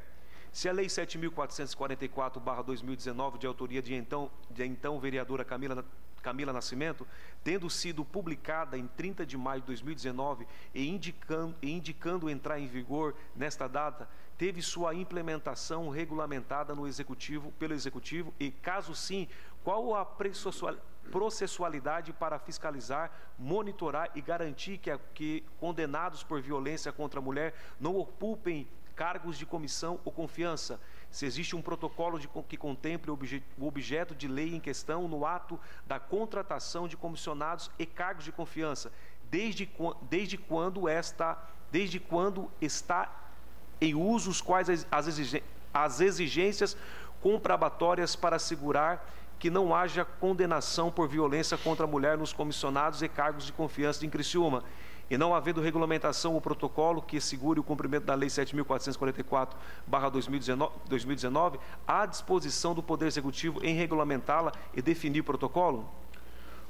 Se a Lei 7.444-2019, de autoria de então, de então vereadora Camila Camila Nascimento, tendo sido publicada em 30 de maio de 2019 e indicando, e indicando entrar em vigor nesta data, teve sua implementação regulamentada no executivo pelo executivo e caso sim, qual a processualidade para fiscalizar, monitorar e garantir que, que condenados por violência contra a mulher não ocupem cargos de comissão ou confiança, se existe um protocolo de, que contemple o, obje, o objeto de lei em questão no ato da contratação de comissionados e cargos de confiança, desde, desde quando esta, desde quando está em uso os quais as, as exigências comprobatórias para assegurar que não haja condenação por violência contra a mulher nos comissionados e cargos de confiança de Criciúma e não havendo regulamentação ou protocolo que segure o cumprimento da Lei 7.444-2019, há à disposição do Poder Executivo em regulamentá-la e definir protocolo?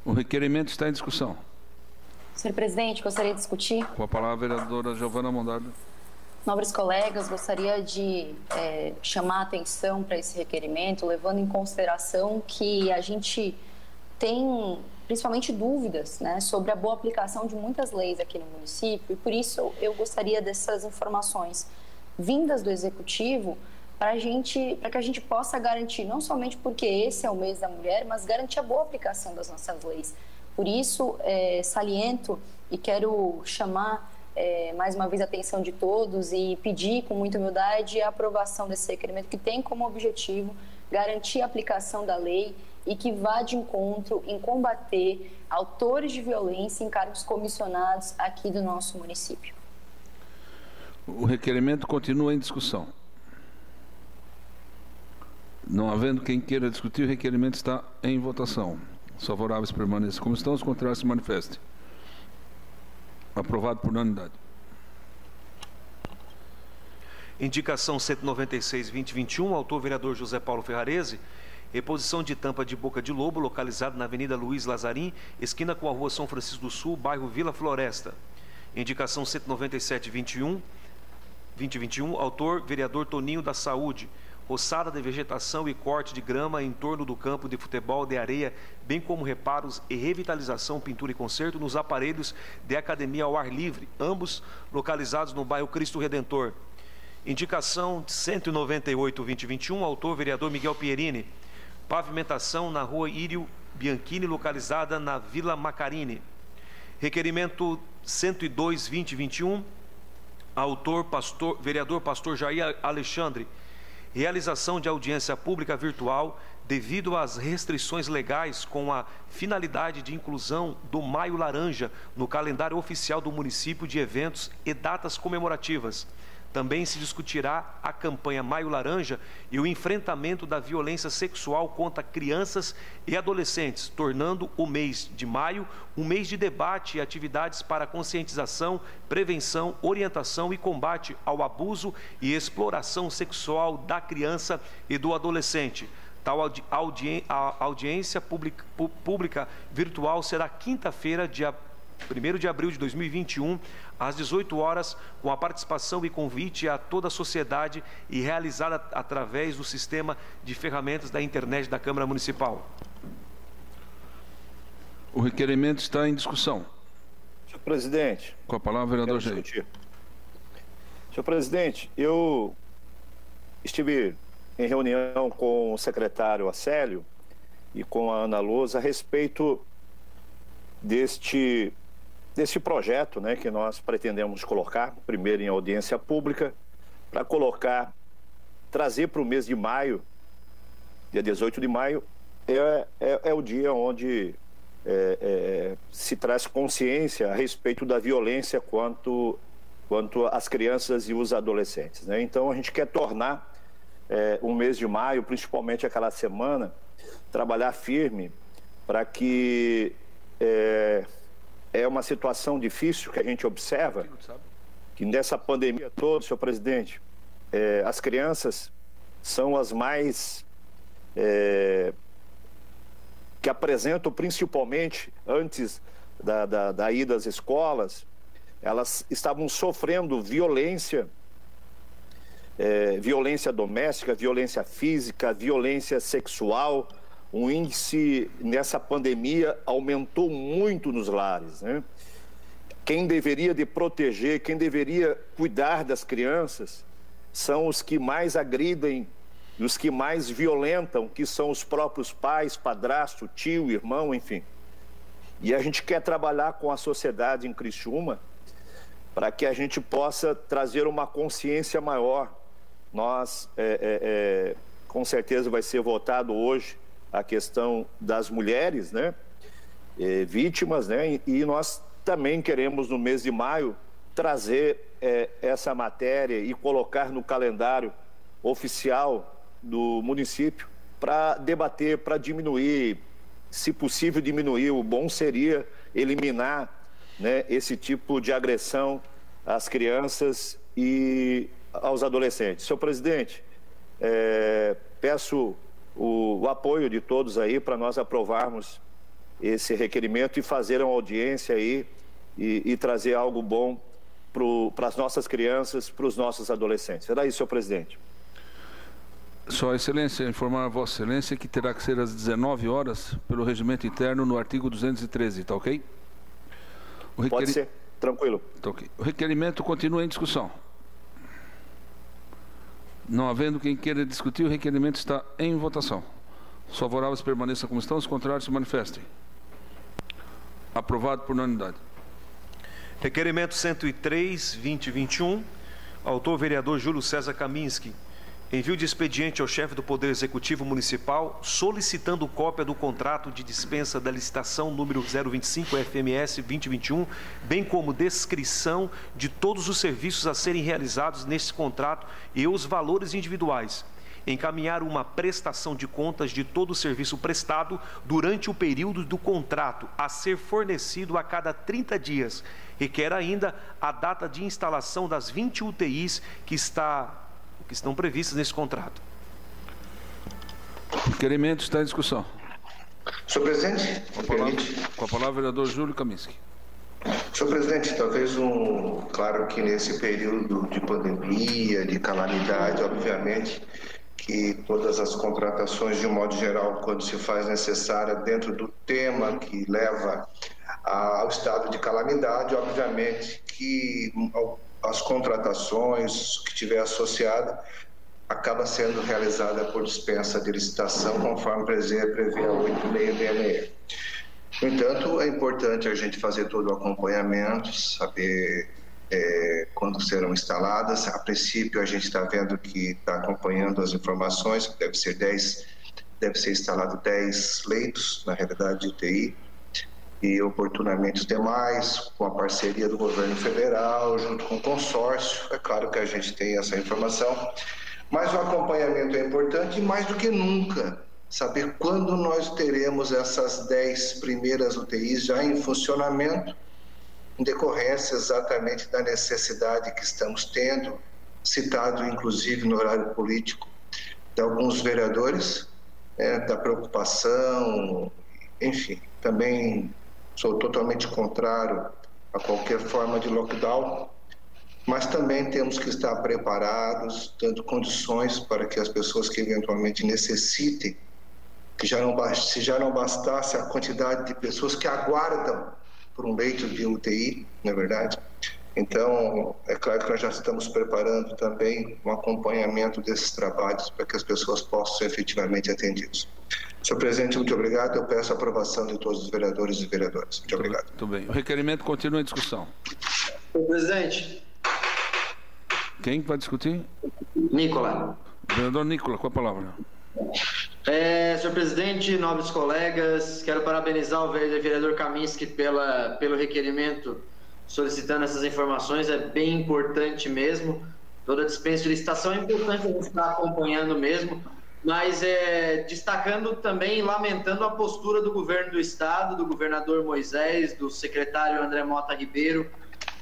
O requerimento está em discussão. Senhor presidente, gostaria de discutir. Com a palavra a vereadora Giovana Mondardo. Nobres colegas, gostaria de é, chamar a atenção para esse requerimento, levando em consideração que a gente tem principalmente dúvidas né, sobre a boa aplicação de muitas leis aqui no município, e por isso eu gostaria dessas informações vindas do executivo para gente, para que a gente possa garantir, não somente porque esse é o mês da mulher, mas garantir a boa aplicação das nossas leis. Por isso, é, saliento e quero chamar é, mais uma vez a atenção de todos e pedir com muita humildade a aprovação desse requerimento que tem como objetivo garantir a aplicação da lei e que vá de encontro em combater autores de violência em cargos comissionados aqui do nosso município. O requerimento continua em discussão. Não havendo quem queira discutir, o requerimento está em votação. Os favoráveis permaneçam como estão, os contrários se manifestem. Aprovado por unanimidade. Indicação 196-2021, autor vereador José Paulo Ferrarese. Reposição de tampa de boca de lobo, localizada na Avenida Luiz Lazarim, esquina com a Rua São Francisco do Sul, bairro Vila Floresta. Indicação 197-21, 2021, autor vereador Toninho da Saúde. Roçada de vegetação e corte de grama em torno do campo de futebol de areia, bem como reparos e revitalização, pintura e conserto nos aparelhos de academia ao ar livre, ambos localizados no bairro Cristo Redentor. Indicação 198-2021, autor vereador Miguel Pierini. Pavimentação na rua Írio Bianchini, localizada na Vila Macarini. Requerimento 102-2021, autor pastor, vereador pastor Jair Alexandre. Realização de audiência pública virtual devido às restrições legais com a finalidade de inclusão do Maio Laranja no calendário oficial do município de eventos e datas comemorativas. Também se discutirá a campanha Maio Laranja e o enfrentamento da violência sexual contra crianças e adolescentes, tornando o mês de maio um mês de debate e atividades para conscientização, prevenção, orientação e combate ao abuso e exploração sexual da criança e do adolescente. Tal audi audi audiência pública, pública virtual será quinta-feira, dia 1 de abril de 2021, às 18 horas, com a participação e convite a toda a sociedade e realizada através do sistema de ferramentas da internet da Câmara Municipal. O requerimento está em discussão. Senhor presidente. Com a palavra, vereador Jair. Senhor presidente, eu estive em reunião com o secretário Acélio e com a Ana Lousa a respeito deste desse projeto né, que nós pretendemos colocar, primeiro em audiência pública, para colocar, trazer para o mês de maio, dia 18 de maio, é, é, é o dia onde é, é, se traz consciência a respeito da violência quanto, quanto às crianças e os adolescentes. Né? Então a gente quer tornar é, o mês de maio, principalmente aquela semana, trabalhar firme para que é, uma situação difícil que a gente observa, que nessa pandemia toda, senhor presidente, é, as crianças são as mais é, que apresentam principalmente antes da, da, da ida às escolas, elas estavam sofrendo violência, é, violência doméstica, violência física, violência sexual. O índice nessa pandemia aumentou muito nos lares. Né? Quem deveria de proteger, quem deveria cuidar das crianças, são os que mais agridem os que mais violentam, que são os próprios pais, padrasto, tio, irmão, enfim. E a gente quer trabalhar com a sociedade em Criciúma para que a gente possa trazer uma consciência maior. Nós, é, é, é, com certeza, vai ser votado hoje a questão das mulheres, né, é, vítimas, né, e nós também queremos no mês de maio trazer é, essa matéria e colocar no calendário oficial do município para debater, para diminuir, se possível diminuir. O bom seria eliminar né, esse tipo de agressão às crianças e aos adolescentes. Senhor presidente, é, peço o, o, apoio de todos aí para nós aprovarmos esse requerimento e fazer uma audiência aí e, e trazer algo bom para as nossas crianças, para os nossos adolescentes. Será isso, senhor presidente. Sua Excelência, informar a Vossa Excelência que terá que ser às 19 horas pelo regimento interno no artigo 213, tá ok? Requer... Pode ser, tranquilo. Tá ok. O requerimento continua em discussão. Não havendo quem queira discutir, o requerimento está em votação. Os favoráveis permaneçam como estão, os contrários se manifestem. Aprovado por unanimidade. Requerimento 103, 2021. Autor vereador Júlio César Kaminski. Envio de expediente ao chefe do Poder Executivo Municipal solicitando cópia do contrato de dispensa da licitação número 025 FMS 2021, bem como descrição de todos os serviços a serem realizados neste contrato e os valores individuais. Encaminhar uma prestação de contas de todo o serviço prestado durante o período do contrato a ser fornecido a cada 30 dias, Requer ainda a data de instalação das 20 UTIs que, está, que estão previstas nesse contrato. O requerimento está em discussão. Senhor presidente, com a palavra, com a palavra vereador Júlio Kaminski. Senhor presidente, talvez um. Claro que nesse período de pandemia, de calamidade, obviamente que todas as contratações, de um modo geral, quando se faz necessária dentro do tema que leva ao estado de calamidade, obviamente que as contratações que tiver associada acaba sendo realizada por dispensa de licitação, conforme prevê a 8666. No entanto, é importante a gente fazer todo o acompanhamento, saber é, quando serão instaladas. A princípio, a gente está vendo que está acompanhando as informações, deve ser 10, deve ser instalado 10 leitos, na realidade, de UTI, e oportunamente os demais, com a parceria do governo federal, junto com o consórcio. É claro que a gente tem essa informação, mas o acompanhamento é importante e mais do que nunca saber quando nós teremos essas 10 primeiras UTIs já em funcionamento, em decorrência exatamente da necessidade que estamos tendo, citado inclusive no horário político de alguns vereadores, né, da preocupação, enfim, também Sou totalmente contrário a qualquer forma de lockdown, mas também temos que estar preparados, dando condições para que as pessoas que eventualmente necessitem, que já não, se já não bastasse a quantidade de pessoas que aguardam por um leito de UTI, não é verdade? Então, é claro que nós já estamos preparando também um acompanhamento desses trabalhos para que as pessoas possam ser efetivamente atendidas. Senhor presidente, muito obrigado. Eu peço a aprovação de todos os vereadores e vereadoras. Muito obrigado. Muito bem. O requerimento continua em discussão. Senhor presidente. Quem vai discutir? Nicola. Vereador Nicola, com a palavra. É, senhor presidente, nobres colegas, quero parabenizar o vereador Kaminski pela, pelo requerimento solicitando essas informações, é bem importante mesmo. Toda dispensa de licitação é importante a gente estar acompanhando mesmo, mas é, destacando também, lamentando a postura do governo do estado, do governador Moisés, do secretário André Mota Ribeiro,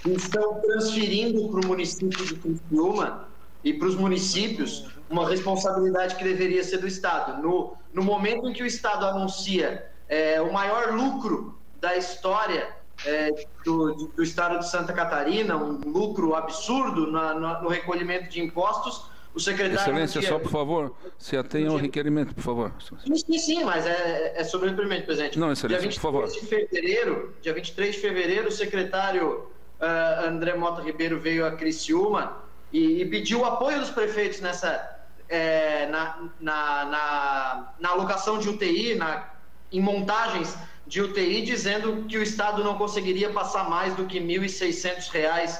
que estão transferindo para o município de Criciúma e para os municípios uma responsabilidade que deveria ser do Estado. No, no momento em que o Estado anuncia é, o maior lucro da história é, do, do, Estado de Santa Catarina, um lucro absurdo na, no, no recolhimento de impostos, o secretário. Excelência, só por favor, se atenha ao requerimento, por favor. Sim, sim, mas é, é sobre o requerimento, presidente. Não, excelência, por favor. De fevereiro, dia 23 de fevereiro, o secretário uh, André Mota Ribeiro veio a Criciúma e, e pediu o apoio dos prefeitos nessa. É, na, na, na, na alocação de UTI, na, em montagens de UTI, dizendo que o Estado não conseguiria passar mais do que R$ 1.600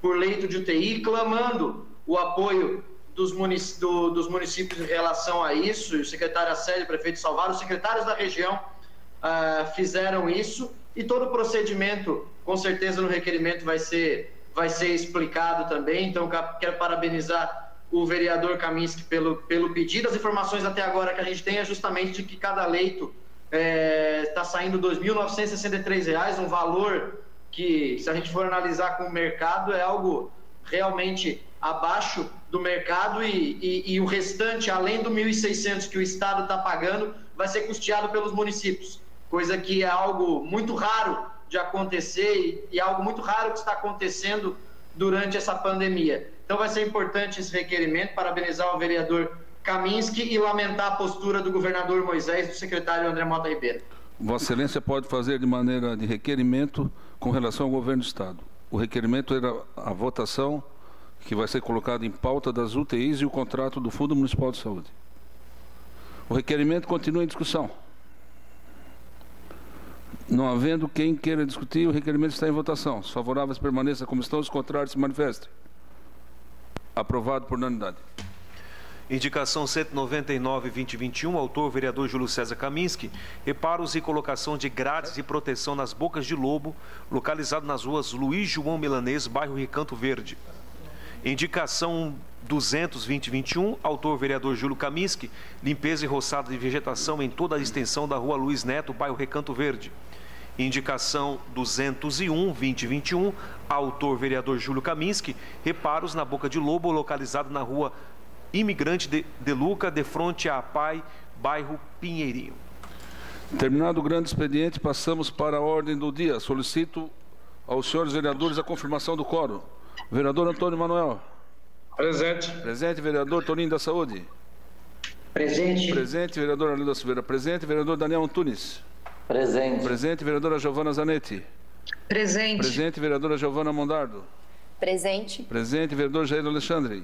por leito de UTI, clamando o apoio dos, munic do, dos municípios em relação a isso, o secretário Acélio, prefeito de Salvador, os secretários da região uh, fizeram isso e todo o procedimento, com certeza, no requerimento vai ser, vai ser explicado também. Então, quero parabenizar o vereador Kaminski pelo, pelo pedido. As informações até agora que a gente tem é justamente de que cada leito está é, tá saindo R$ 2.963, um valor que, se a gente for analisar com o mercado, é algo realmente abaixo do mercado e, e, e o restante, além do 1.600 que o Estado está pagando, vai ser custeado pelos municípios, coisa que é algo muito raro de acontecer e, e algo muito raro que está acontecendo durante essa pandemia. Então vai ser importante esse requerimento, parabenizar o vereador Kaminski e lamentar a postura do governador Moisés e do secretário André Mota Ribeiro. Vossa Excelência pode fazer de maneira de requerimento com relação ao governo do Estado. O requerimento era a votação que vai ser colocado em pauta das UTIs e o contrato do Fundo Municipal de Saúde. O requerimento continua em discussão. Não havendo quem queira discutir, o requerimento está em votação. Os favoráveis permaneçam como estão, os contrários se manifestem. Aprovado por unanimidade. Indicação 199-2021, autor vereador Júlio César Kaminski, reparos e colocação de grades de proteção nas bocas de lobo, localizado nas ruas Luiz João Milanês, bairro Recanto Verde. Indicação 200-2021, autor vereador Júlio Kaminski, limpeza e roçada de vegetação em toda a extensão da rua Luiz Neto, bairro Recanto Verde. Indicação 201-2021, autor vereador Júlio Kaminski, reparos na Boca de Lobo, localizado na rua Imigrante de, de Luca, de frente a Pai, bairro Pinheirinho. Terminado o grande expediente, passamos para a ordem do dia. Solicito aos senhores vereadores a confirmação do quórum. Vereador Antônio Manuel. Presente. Presente, vereador Toninho da Saúde. Presente. Presente, vereador Arlindo Silveira. Presente, vereador Daniel Antunes. Presente. Presente, vereadora Giovana Zanetti. Presente. Presente, vereadora Giovana Mondardo. Presente. Presente, vereador Jair Alexandre.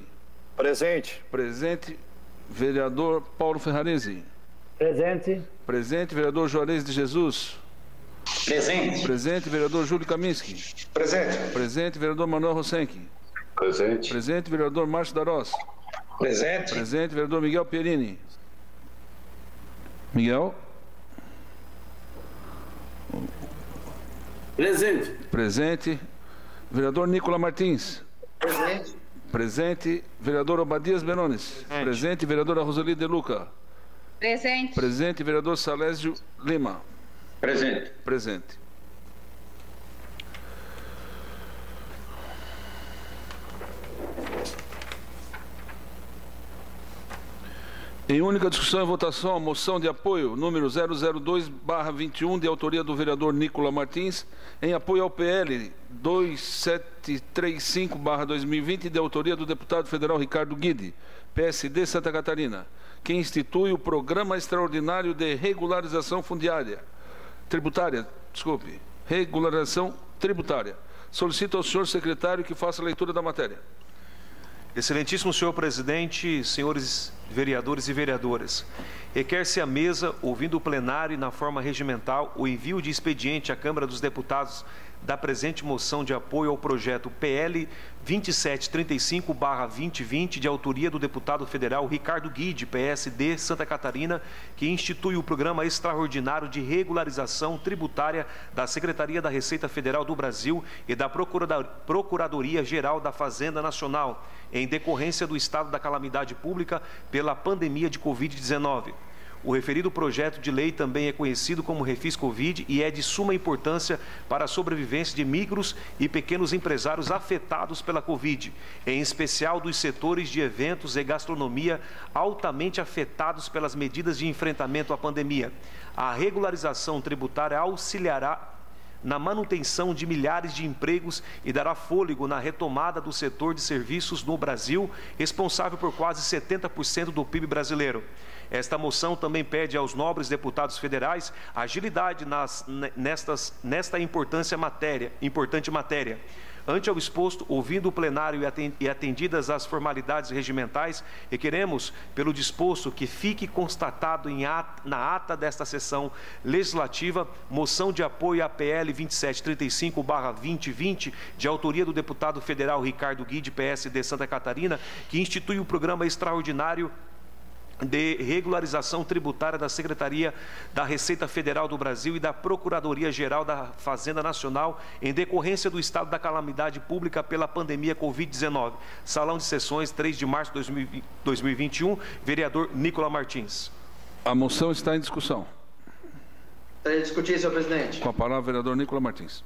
Presente. Presente, vereador Paulo Ferrarese. Presente. Presente, vereador Juarez de Jesus. Presente. Presente, vereador Júlio Kaminski. Presente. Presente, vereador Manuel Rosenck. Presente. Presente, vereador Márcio Darós. Presente. Presente, vereador Miguel Pierini. Miguel? Presente. Presente. Vereador Nicola Martins. Presente. Presente. Vereador Obadias Benones. Presente. Presente. Vereadora Roseli De Luca. Presente. Presente. Vereador Salésio Lima. Presente. Presente. Em única discussão e votação, a moção de apoio número 002-21, de autoria do vereador Nicola Martins, em apoio ao PL 2735-2020, de autoria do deputado federal Ricardo Guide, PSD Santa Catarina, que institui o Programa Extraordinário de Regularização Fundiária tributária, desculpe, regularização tributária. Solicito ao senhor secretário que faça a leitura da matéria. Excelentíssimo senhor presidente, senhores vereadores e vereadoras. Requer-se à mesa, ouvindo o plenário e na forma regimental, o envio de expediente à Câmara dos Deputados da presente moção de apoio ao projeto PL 2735-2020, de autoria do deputado federal Ricardo Guide, PSD Santa Catarina, que institui o Programa Extraordinário de Regularização Tributária da Secretaria da Receita Federal do Brasil e da Procuradoria-Geral da Fazenda Nacional, em decorrência do estado da calamidade pública pela pandemia de Covid-19 O referido projeto de lei também é conhecido como Refis Covid e é de suma importância para a sobrevivência de micros e pequenos empresários afetados pela Covid, em especial dos setores de eventos e gastronomia altamente afetados pelas medidas de enfrentamento à pandemia. A regularização tributária auxiliará na manutenção de milhares de empregos e dará fôlego na retomada do setor de serviços no Brasil, responsável por quase 70% do PIB brasileiro. Esta moção também pede aos nobres deputados federais agilidade nas, nestas, nesta importância matéria, importante matéria. Ante ao exposto, ouvindo o plenário e atendidas as formalidades regimentais, requeremos, pelo disposto, que fique constatado ata, na ata desta sessão legislativa moção de apoio à PL 2735-2020, de autoria do deputado federal Ricardo Guide, PSD Santa Catarina, que institui o programa extraordinário de regularização tributária da Secretaria da Receita Federal do Brasil e da Procuradoria-Geral da Fazenda Nacional em decorrência do estado da calamidade pública pela pandemia Covid-19. Salão de Sessões, 3 de março de 2021, vereador Nicola Martins. A moção está em discussão. Está em discutir, senhor presidente. Com a palavra, vereador Nicola Martins.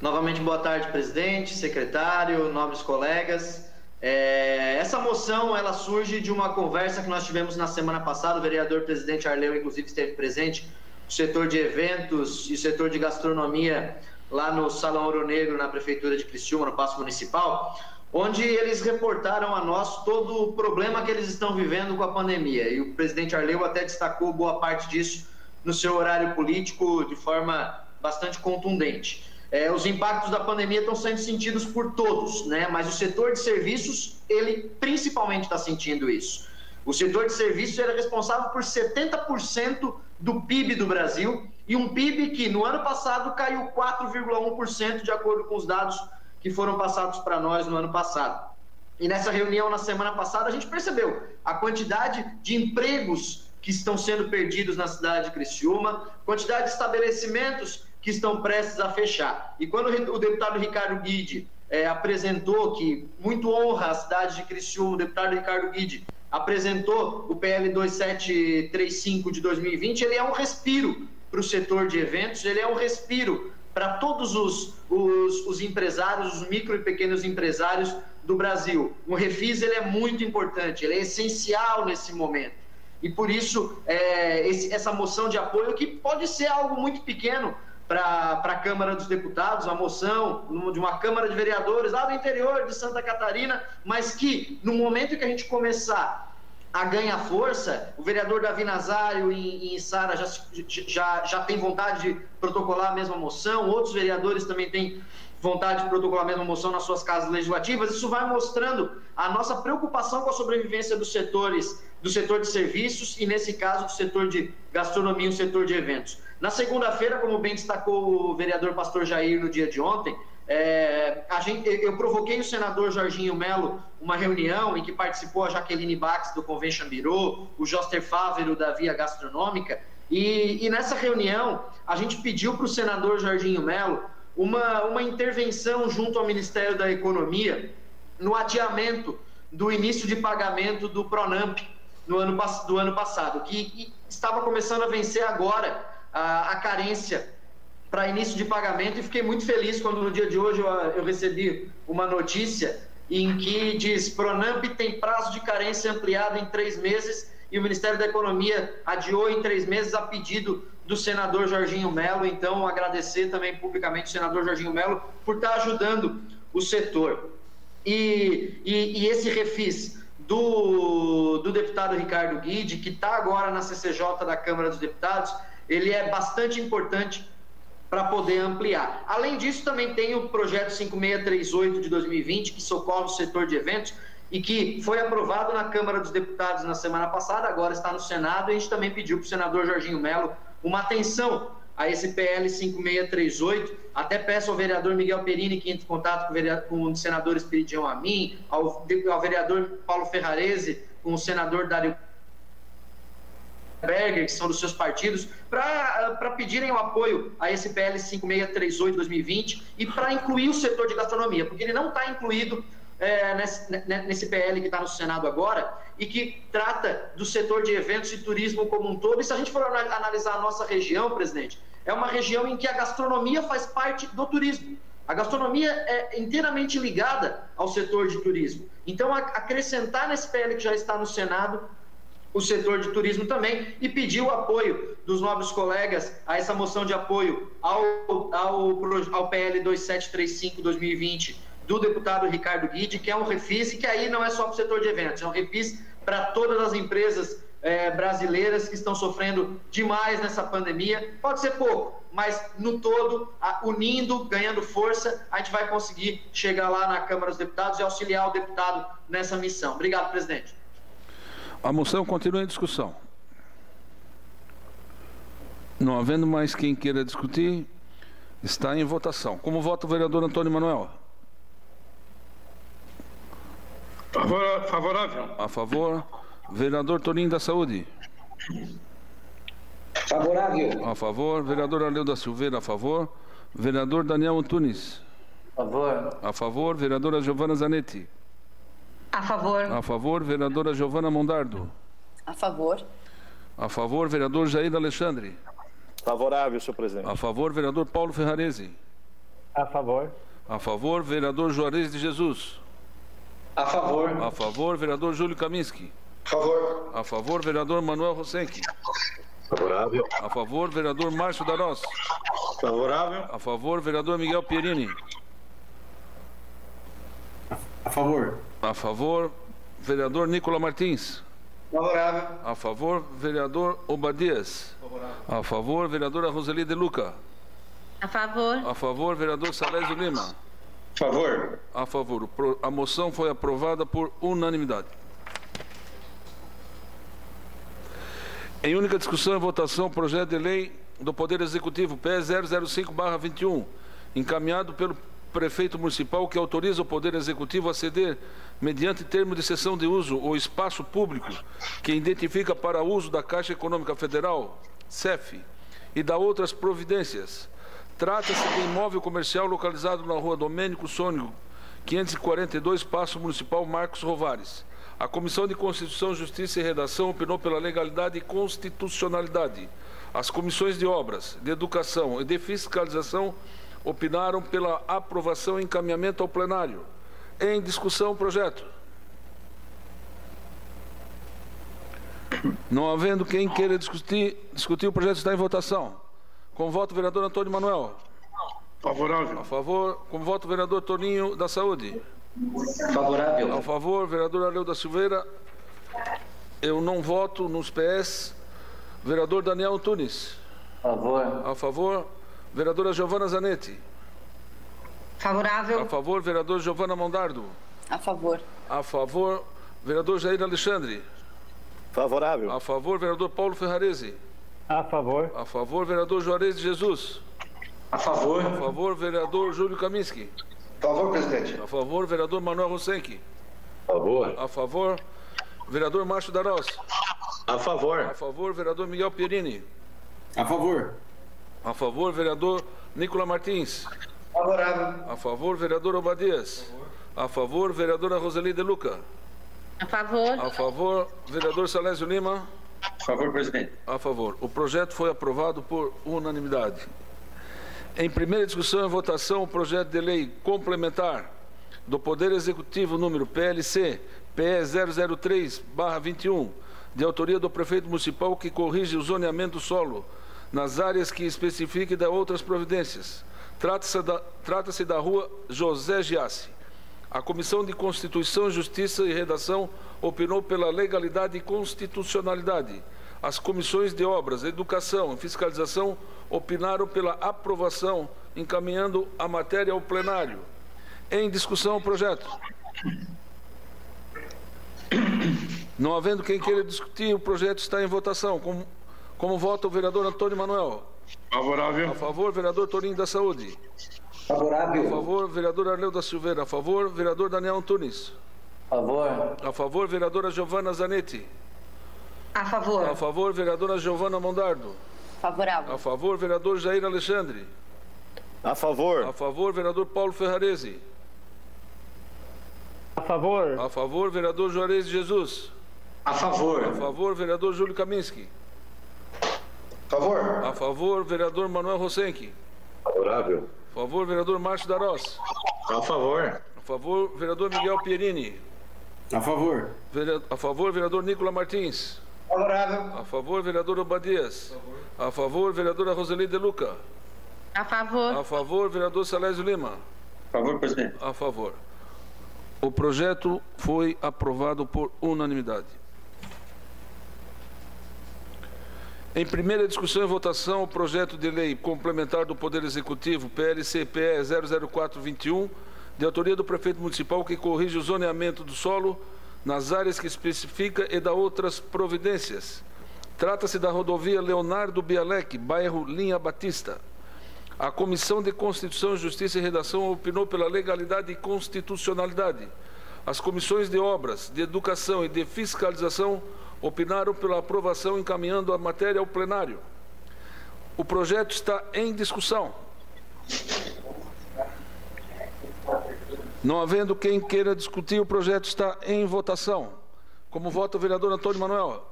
Novamente, boa tarde, presidente, secretário, nobres colegas. É, essa moção ela surge de uma conversa que nós tivemos na semana passada. O vereador presidente Arleu, inclusive, esteve presente. O setor de eventos e setor de gastronomia lá no Salão Ouro Negro, na Prefeitura de Criciúma, no Paço Municipal, onde eles reportaram a nós todo o problema que eles estão vivendo com a pandemia. E o presidente Arleu até destacou boa parte disso no seu horário político de forma bastante contundente. É, os impactos da pandemia estão sendo sentidos por todos, né? mas o setor de serviços, ele principalmente está sentindo isso. O setor de serviços é responsável por 70% do PIB do Brasil e um PIB que no ano passado caiu 4,1% de acordo com os dados que foram passados para nós no ano passado. E nessa reunião na semana passada a gente percebeu a quantidade de empregos que estão sendo perdidos na cidade de Criciúma, quantidade de estabelecimentos que estão prestes a fechar. E quando o deputado Ricardo Guide é, apresentou que muito honra a cidade de Criciúma, o deputado Ricardo Guide apresentou o PL 2735 de 2020, ele é um respiro para o setor de eventos, ele é um respiro para todos os, os, os, empresários, os micro e pequenos empresários do Brasil. O refis ele é muito importante, ele é essencial nesse momento. E por isso, é, esse, essa moção de apoio, que pode ser algo muito pequeno, para a Câmara dos Deputados, a moção de uma Câmara de Vereadores lá do interior de Santa Catarina, mas que no momento que a gente começar a ganhar força, o vereador Davi Nazário em, em Sara já, já, já tem vontade de protocolar a mesma moção, outros vereadores também têm vontade de protocolar a mesma moção nas suas casas legislativas, isso vai mostrando a nossa preocupação com a sobrevivência dos setores, do setor de serviços e, nesse caso, do setor de gastronomia e o setor de eventos. Na segunda-feira, como bem destacou o vereador Pastor Jair no dia de ontem, é, gente, eu provoquei o senador Jorginho Melo uma reunião em que participou a Jaqueline Bax do Convention Bureau, o Joster Fávero da Via Gastronômica, e, e nessa reunião a gente pediu para o senador Jorginho Melo uma, uma intervenção junto ao Ministério da Economia no adiamento do início de pagamento do Pronamp no ano, do ano passado, que estava começando a vencer agora a, a carência para início de pagamento e fiquei muito feliz quando no dia de hoje eu, eu recebi uma notícia em que diz Pronamp tem prazo de carência ampliado em três meses e o Ministério da Economia adiou em três meses a pedido do senador Jorginho Melo. Então, agradecer também publicamente o senador Jorginho Melo por estar ajudando o setor. E, e, e esse refis do, do deputado Ricardo Guide, que está agora na CCJ da Câmara dos Deputados, ele é bastante importante para poder ampliar. Além disso, também tem o projeto 5638 de 2020, que socorre o setor de eventos e que foi aprovado na Câmara dos Deputados na semana passada, agora está no Senado, e a gente também pediu para o senador Jorginho Melo uma atenção a esse PL 5638. Até peço ao vereador Miguel Perini que entre em contato com o, vereador, com o senador Espiridião Amin, ao, ao vereador Paulo Ferrarese, com o senador Dário Berger, que são dos seus partidos, para pedirem o apoio a esse PL 5638-2020 e para incluir o setor de gastronomia, porque ele não está incluído é, nesse, nesse, PL que está no Senado agora, e que trata do setor de eventos e turismo como um todo. E se a gente for analisar a nossa região, presidente, é uma região em que a gastronomia faz parte do turismo. A gastronomia é inteiramente ligada ao setor de turismo. Então, acrescentar nesse PL que já está no Senado o setor de turismo também e pedir o apoio dos nobres colegas a essa moção de apoio ao, ao, ao PL 2735-2020 do deputado Ricardo Guide, que é um refis e que aí não é só para o setor de eventos, é um refis para todas as empresas é, brasileiras que estão sofrendo demais nessa pandemia. Pode ser pouco, mas no todo, a, unindo, ganhando força, a gente vai conseguir chegar lá na Câmara dos Deputados e auxiliar o deputado nessa missão. Obrigado, presidente. A moção continua em discussão. Não havendo mais quem queira discutir, está em votação. Como vota o vereador Antônio Manuel? Favorável. A favor. Vereador Toninho da Saúde. Favorável. A favor. Vereador Arleu da Silveira, a favor. Vereador Daniel Antunes. A favor. A favor. Vereadora Giovana Zanetti. A favor. A favor. Vereadora Giovana Mondardo. A favor. A favor. Vereador Jair Alexandre. Favorável, senhor presidente. A favor. Vereador Paulo Ferrarese. A favor. A favor. Vereador Juarez de Jesus. A favor. A favor. Vereador Júlio Kaminski. Favor. A favor, vereador Manuel Rosenque. Favorável. A favor, vereador Márcio Darós. Favorável. A favor, vereador Miguel Pierini. A favor. A favor, vereador Nicola Martins. Favorável. A favor, vereador Obadias. A favor, vereadora Roseli De Luca. A favor. A favor, vereador Salésio Lima. Favor. A favor. A moção foi aprovada por unanimidade. Em única discussão e votação, projeto de lei do Poder Executivo, PE 005-21, encaminhado pelo prefeito municipal que autoriza o Poder Executivo a ceder, mediante termo de cessão de uso, o espaço público que identifica para uso da Caixa Econômica Federal, CEF, e da outras providências. Trata-se de imóvel comercial localizado na rua Domênico Sônico, 542, Passo Municipal Marcos Rovares. A Comissão de Constituição, Justiça e Redação opinou pela legalidade e constitucionalidade. As comissões de obras, de educação e de fiscalização opinaram pela aprovação e encaminhamento ao plenário. Em discussão o projeto. Não havendo quem queira discutir, discutir o projeto está em votação. Com voto, vereador Antônio Manuel. Favorável. A favor. Com voto, vereador Toninho da Saúde. Favorável. A favor, vereador Arleu da Silveira. Eu não voto nos PS. Vereador Daniel Antunes. A favor. A favor, vereadora Giovana Zanetti. Favorável. A favor, vereador Giovana Mondardo. A favor. A favor, vereador Jair Alexandre. Favorável. A favor, vereador Paulo Ferrarese. A favor. A favor, vereador Juarez de Jesus. A favor. A favor, vereador Júlio Kaminski. Favor, presidente. A favor, vereador Manuel Rosenque. Favor. A favor, vereador Márcio Darós. A favor. A favor, vereador Miguel Pierini. A favor. A favor, vereador Nicola Martins. Favorável. A favor, vereador Obadias. A favor, vereadora Roseli De Luca. A favor. A favor, vereador Salésio Lima. A favor, presidente. A favor. O projeto foi aprovado por unanimidade. Em primeira discussão e votação, o projeto de lei complementar do Poder Executivo número PLC PE 003/21, de autoria do prefeito municipal que corrige o zoneamento solo nas áreas que especifique da outras providências. Trata-se da, trata da rua José Giassi. A Comissão de Constituição, Justiça e Redação opinou pela legalidade e constitucionalidade. As comissões de obras, educação e fiscalização opinaram pela aprovação, encaminhando a matéria ao plenário. Em discussão o projeto. Não havendo quem queira discutir, o projeto está em votação. Como, como vota o vereador Antônio Manuel? Favorável. A favor, vereador Torinho da Saúde. Favorável. A favor, vereador Arleu da Silveira. A favor, vereador Daniel Antunes. A favor. A favor, vereadora Giovana Zanetti. A favor. A favor, vereadora Giovana Mondardo. Favorável. A favor, vereador Jair Alexandre. A favor. A favor, vereador Paulo Ferrarese. A favor. A favor, vereador Juarez Jesus. A favor. A favor, vereador Júlio Kaminski. A favor. A favor, vereador Manuel Rosenque. Favorável. A favor, vereador Márcio Darós. A favor. A favor, vereador Miguel Pierini. A favor. Vere- A favor, vereador Nicola Martins. Favorável. A favor, vereador Obadias. A favor, vereadora Roseli De Luca. A favor. A favor, vereador Salésio Lima. A favor, presidente. A favor. O projeto foi aprovado por unanimidade. Em primeira discussão e votação, o projeto de lei complementar do Poder Executivo, PLCPE 00421, de autoria do prefeito municipal, que corrige o zoneamento do solo nas áreas que especifica e dá outras providências. Trata-se da rodovia Leonardo Bialec, bairro Linha Batista. A Comissão de Constituição, Justiça e Redação opinou pela legalidade e constitucionalidade. As comissões de obras, de educação e de fiscalização opinaram pela aprovação, encaminhando a matéria ao plenário. O projeto está em discussão. Não havendo quem queira discutir, o projeto está em votação. Como vota o vereador Antônio Manuel?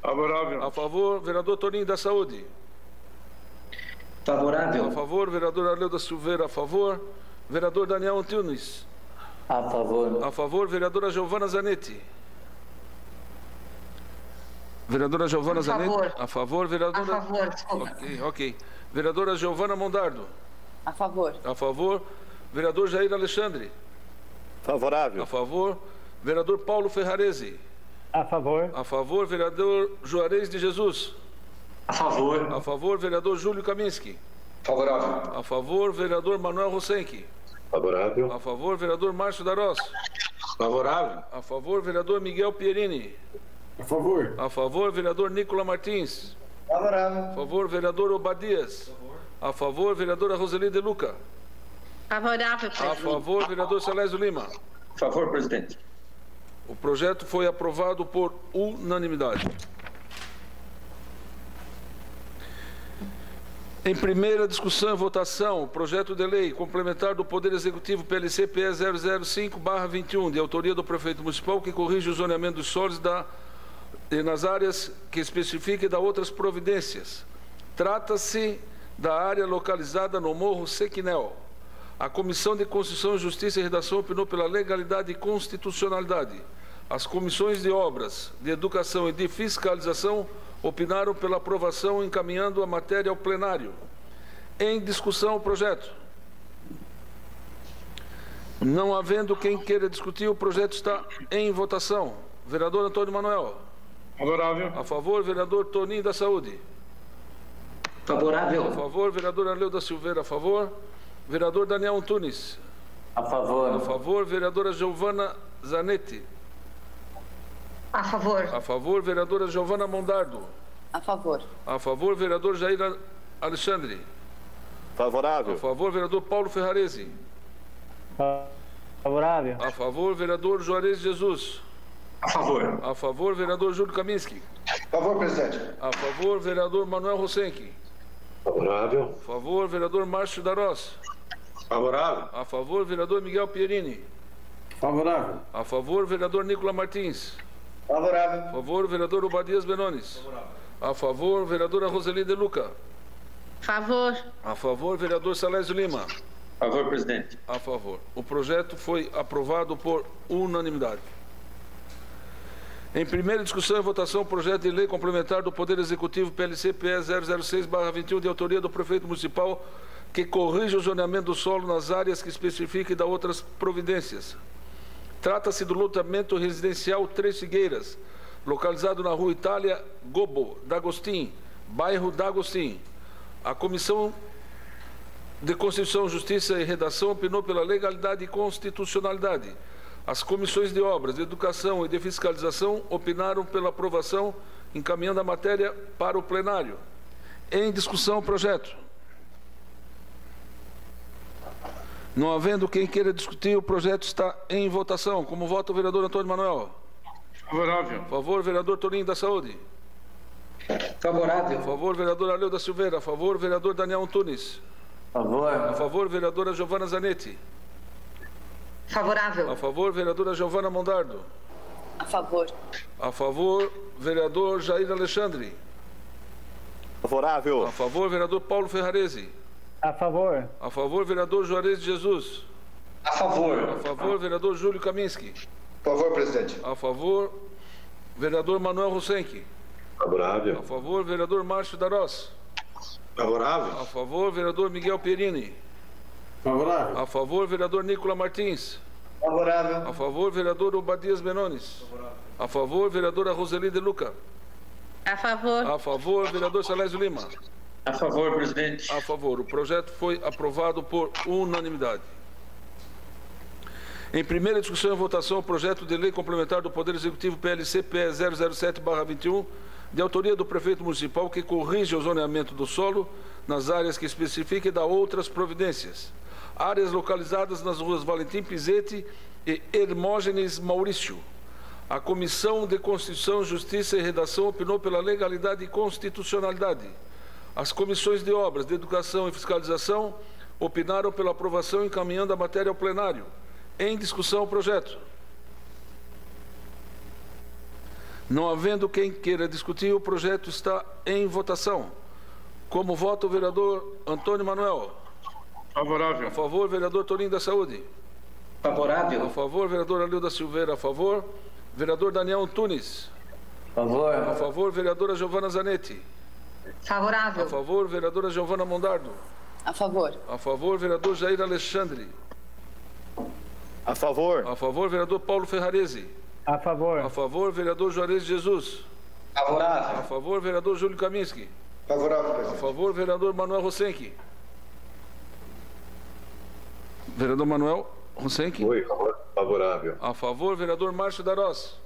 Favorável. A favor, vereador Toninho da Saúde. A Favorável. favor, vereador Arleu da Silveira, a favor. Vereador Daniel Antunes. A favor. A favor, vereadora Giovana Zanetti. Vereadora Giovana A Zanetti. favor. A favor, vereadora. A favor, desculpa. Ok, ok. Vereadora Giovana Mondardo. A favor. A favor. Vereador Jair Alexandre. Favorável. A favor. Vereador Paulo Ferrarese. A favor. A favor, vereador Juarez de Jesus. A favor. A favor, vereador Júlio Kaminski. Favorável. A favor, vereador Manuel Rosenque. Favorável. A favor, vereador Márcio Darós. Favorável. A favor, vereador Miguel Pierini. A favor. A favor, vereador Nicola Martins. Favorável. A favor, vereador Obadias. A favor, vereadora Roseli De Luca. Favorável, A presidente. favor, vereador Salésio Lima. A favor, presidente. O projeto foi aprovado por unanimidade. Em primeira discussão e votação, o projeto de lei complementar do Poder Executivo PLC PE 005/21, de autoria do prefeito municipal, que corrige o zoneamento dos solos da, e nas áreas que especifica e dá outras providências. Trata-se da área localizada no Morro Sequinel. A Comissão de Constituição, Justiça e Redação opinou pela legalidade e constitucionalidade. As comissões de obras, de educação e de fiscalização opinaram pela aprovação, encaminhando a matéria ao plenário. Em discussão o projeto. Não havendo quem queira discutir, o projeto está em votação. Vereador Antônio Manuel. Favorável. A favor, vereador Toninho da Saúde. A Favorável. favor, vereador Arleu da Silveira. A favor. Vereador Daniel Antunes. A favor. A favor, vereadora Giovana Zanetti. A favor. A favor, vereadora Giovana Mondardo. A favor. A favor, vereador Jair A- Alexandre. Favorável. A favor, vereador Paulo Ferrarese. Fa- Favorável. A favor, vereador Juarez Jesus. A favor. A favor, vereador Júlio Kaminski. Favor, presidente. A favor, vereador Manuel Rosenque. Favorável. A favor, vereador Márcio Darós. Favorável. A favor, vereador Miguel Pierini. Favorável. A favor, vereador Nicola Martins. Favorável. A favor, vereador Obadias Benones. A favor, vereadora Roseli De Luca. Favor. A favor, vereador Salésio Lima. A favor, presidente. A favor. O projeto foi aprovado por unanimidade. Em primeira discussão e votação, o projeto de lei complementar do Poder Executivo PLC PE 006/21 de autoria do prefeito municipal que corrige o zoneamento do solo nas áreas que especifica e dá outras providências. Trata-se do loteamento residencial Três Figueiras, localizado na rua Itália Gobo, D'Agostin, bairro D'Agostin. A Comissão de Constituição, Justiça e Redação opinou pela legalidade e constitucionalidade. As comissões de obras, de educação e de fiscalização opinaram pela aprovação, encaminhando a matéria para o plenário. Em discussão o projeto. Não havendo quem queira discutir, o projeto está em votação. Como vota o vereador Antônio Manuel? Favorável. Favor, vereador Toninho da Saúde. Favorável. A favor, vereador Arleu da Silveira. A favor, vereador Daniel Antunes. Favor. A favor, vereadora Giovana Zanetti. Favorável. A favor, vereadora Giovana Mondardo. A favor. A favor, vereador Jair Alexandre. Favorável. A favor, vereador Paulo Ferrarese. A favor. A favor, vereador Juarez de Jesus. A favor. A favor, vereador Júlio Kaminski. A favor, presidente. A favor, vereador Manuel Rosenck. Favorável. A favor, vereador Márcio Darós. Favorável. A favor, vereador Miguel Perini. Favorável. A favor, vereador Nicola Martins. Favorável. A favor, vereador Obadias Benones. A favor, vereadora Roseli de Luca. A favor. A favor, vereador Salésio Lima. A favor, presidente. A favor. O projeto foi aprovado por unanimidade. Em primeira discussão e votação, o projeto de lei complementar do Poder Executivo PLC PE 007-21, de autoria do prefeito municipal, que corrige o zoneamento do solo nas áreas que especifica e dá outras providências. Áreas localizadas nas ruas Valentim Pizete e Hermógenes Maurício. A Comissão de Constituição, Justiça e Redação opinou pela legalidade e constitucionalidade. As comissões de obras, de educação e fiscalização opinaram pela aprovação encaminhando a matéria ao plenário. Em discussão o projeto. Não havendo quem queira discutir, o projeto está em votação. Como vota o vereador Antônio Manuel? Favorável. A favor, vereador Toninho da Saúde. Favorável. A favor, vereador Alilda Silveira. A favor, vereador Daniel Antunes. Favor. A favor, vereadora Giovana Zanetti. A Favorável. favor, vereadora Giovana Mondardo. A favor. A favor, vereador Jair Alexandre. A favor. A favor, vereador Paulo Ferrarese. A favor. A favor, vereador Juarez Jesus. Favorável. A favor, vereador Júlio Kaminski. Favorável, A presidente. favor, vereador Manuel Rosenck. Vereador Manuel Rosenck. Oi, favorável. A favor, vereador Márcio Darós.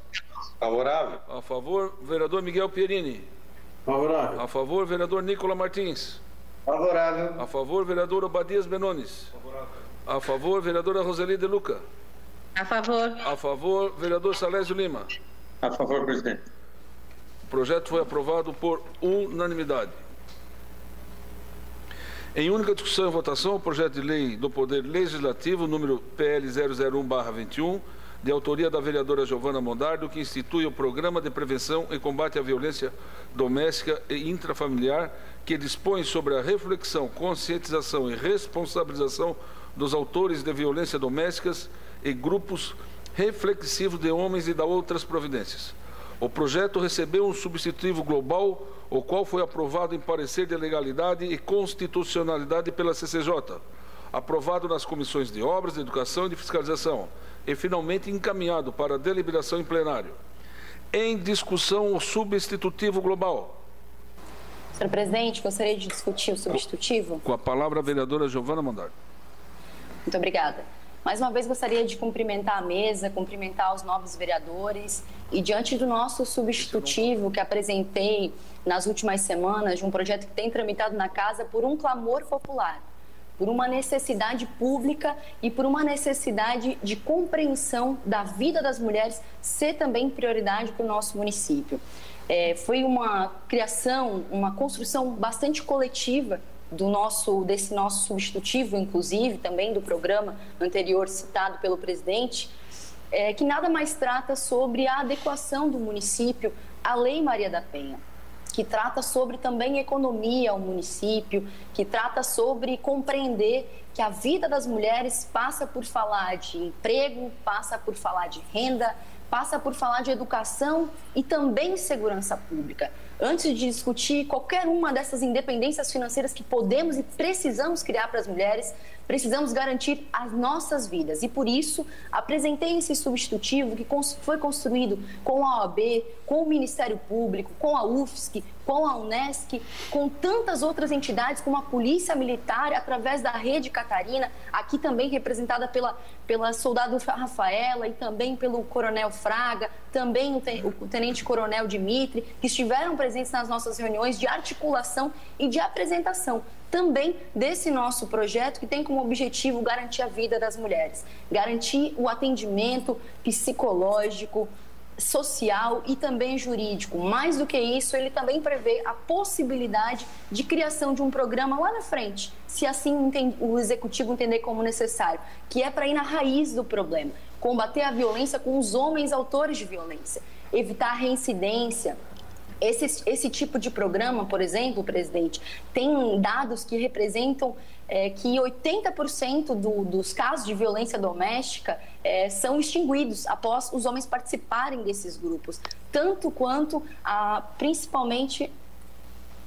Favorável. A favor, vereador Miguel Pierini. Favorável. A favor, vereador Nicola Martins. Favorável. A favor, vereador Obadias Benones. A favor, vereadora Roseli de Luca. A favor. A favor, vereador Salésio Lima. A favor, presidente. O projeto foi aprovado por unanimidade. Em única discussão e votação, o projeto de lei do Poder Legislativo, número PL 001-21, de autoria da vereadora Giovana Mondardo, que institui o Programa de Prevenção e Combate à Violência Doméstica e Intrafamiliar, que dispõe sobre a reflexão, conscientização e responsabilização dos autores de violência domésticas e grupos reflexivos de homens e da outras providências. O projeto recebeu um substitutivo global, o qual foi aprovado em parecer de legalidade e constitucionalidade pela CCJ, aprovado nas comissões de obras, de educação e de fiscalização, e finalmente encaminhado para deliberação em plenário. Em discussão, o substitutivo global. Senhor presidente, gostaria de discutir o substitutivo. Com a palavra a vereadora Giovana Mandardo. Muito obrigada. Mais uma vez gostaria de cumprimentar a mesa, cumprimentar os novos vereadores e diante do nosso substitutivo que apresentei nas últimas semanas de um projeto que tem tramitado na casa por um clamor popular, por uma necessidade pública e por uma necessidade de compreensão da vida das mulheres ser também prioridade para o nosso município. É, foi uma criação, uma construção bastante coletiva do nosso desse nosso substitutivo, inclusive também do programa anterior citado pelo presidente, é, que nada mais trata sobre a adequação do município à Lei Maria da Penha, que trata sobre também economia ao município, que trata sobre compreender que a vida das mulheres passa por falar de emprego, passa por falar de renda, passa por falar de educação e também segurança pública antes de discutir qualquer uma dessas independências financeiras que podemos e precisamos criar para as mulheres, precisamos garantir as nossas vidas. E por isso, apresentei esse substitutivo que foi construído com a OAB, com o Ministério Público, com a UFSC, com a Unesc, com tantas outras entidades, como a Polícia Militar, através da Rede Catarina, aqui também representada pela, pela soldado Rafaela e também pelo Coronel Fraga, também o Tenente Coronel Dimitri, que estiveram presentes nas nossas reuniões de articulação e de apresentação também desse nosso projeto que tem como objetivo garantir a vida das mulheres, garantir o atendimento psicológico, social e também jurídico. Mais do que isso, ele também prevê a possibilidade de criação de um programa lá na frente, se assim o executivo entender como necessário, que é para ir na raiz do problema. combater a violência com os homens autores de violência, evitar a reincidência. Esse, esse tipo de programa, por exemplo, presidente, tem dados que representam é, que 80% do, dos casos de violência doméstica é, são extinguidos após os homens participarem desses grupos, tanto quanto a, principalmente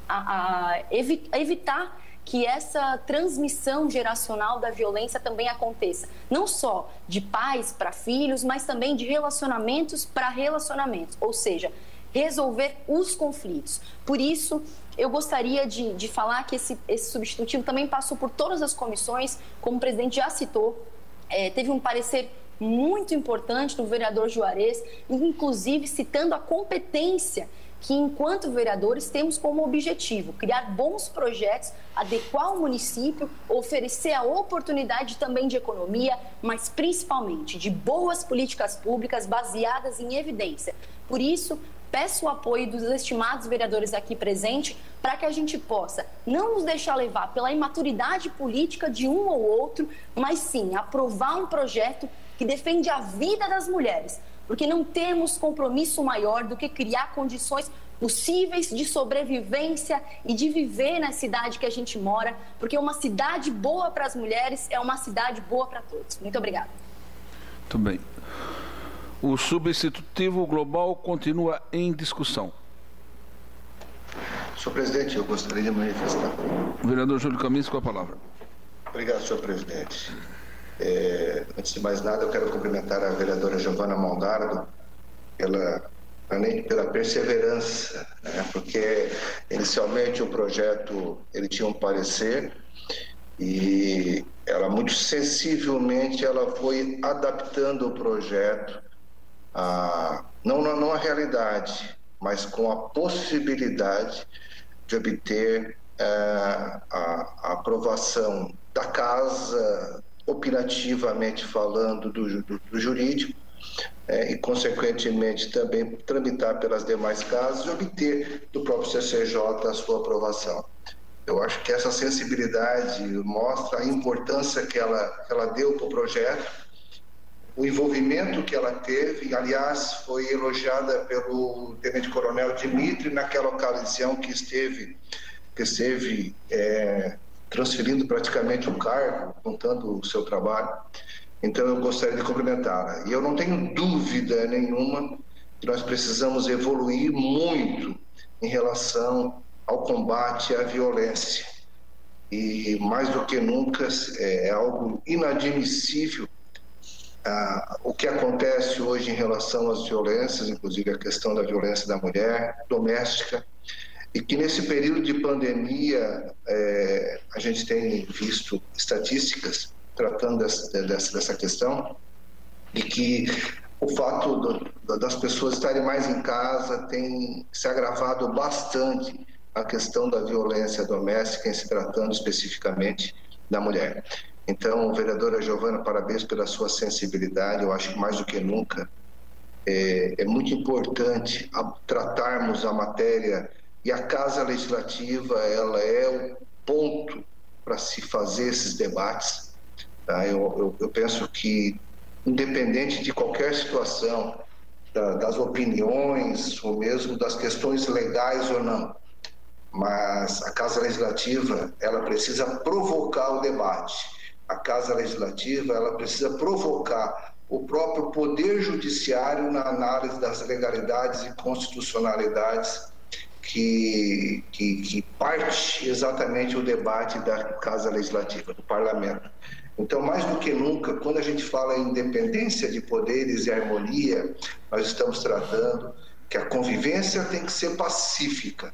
a, a evi evitar que essa transmissão geracional da violência também aconteça, não só de pais para filhos, mas também de relacionamentos para relacionamentos, ou seja, resolver os conflitos. Por isso, eu gostaria de, de falar que esse, esse substitutivo também passou por todas as comissões, como o presidente já citou, é, teve um parecer muito importante do vereador Juarez, inclusive citando a competência que, enquanto vereadores, temos como objetivo criar bons projetos, adequar o município, oferecer a oportunidade também de economia, mas principalmente de boas políticas públicas baseadas em evidência. Por isso, peço o apoio dos estimados vereadores aqui presentes para que a gente possa não nos deixar levar pela imaturidade política de um ou outro, mas sim aprovar um projeto que defende a vida das mulheres, porque não temos compromisso maior do que criar condições possíveis de sobrevivência e de viver na cidade que a gente mora, porque uma cidade boa para as mulheres é uma cidade boa para todos. Muito obrigada. Muito bem. O substitutivo global continua em discussão. Senhor presidente, eu gostaria de manifestar. O vereador Júlio Camis com a palavra. Obrigado, senhor presidente. É, antes de mais nada, eu quero cumprimentar a vereadora Giovana Mondardo pela, pela perseverança, né? porque inicialmente o projeto ele tinha um parecer e ela muito sensivelmente ela foi adaptando o projeto a, não, não, não a realidade, mas com a possibilidade de obter é, a, a aprovação da casa opinativamente falando do, do, do jurídico é, e, consequentemente, também tramitar pelas demais casas e obter do próprio CCJ a sua aprovação. Eu acho que essa sensibilidade mostra a importância que ela, que ela deu para o projeto, o envolvimento que ela teve, aliás, foi elogiada pelo Tenente Coronel Dimitri naquela ocasião que esteve, que esteve é, transferindo praticamente o cargo, contando o seu trabalho. Então, eu gostaria de cumprimentá-la. E eu não tenho dúvida nenhuma que nós precisamos evoluir muito em relação ao combate à violência. E, mais do que nunca, é, é algo inadmissível ah, o que acontece hoje em relação às violências, inclusive a questão da violência da mulher doméstica, e que nesse período de pandemia é, a gente tem visto estatísticas tratando dessa, dessa, dessa questão e que o fato do, das pessoas estarem mais em casa tem se agravado bastante a questão da violência doméstica em se tratando especificamente da mulher. Então, vereadora Giovana, parabéns pela sua sensibilidade. Eu acho que mais do que nunca é, é muito importante a, tratarmos a matéria e a Casa Legislativa, ela é o ponto para se fazer esses debates. Tá? Eu, eu, eu, penso que, independente de qualquer situação, da, das opiniões ou mesmo das questões legais ou não, mas a Casa Legislativa, ela precisa provocar o debate. A Casa Legislativa, ela precisa provocar o próprio Poder Judiciário na análise das legalidades e constitucionalidades que, que, que parte exatamente o debate da Casa Legislativa, do Parlamento. Então, mais do que nunca, quando a gente fala em independência de poderes e harmonia, nós estamos tratando que a convivência tem que ser pacífica.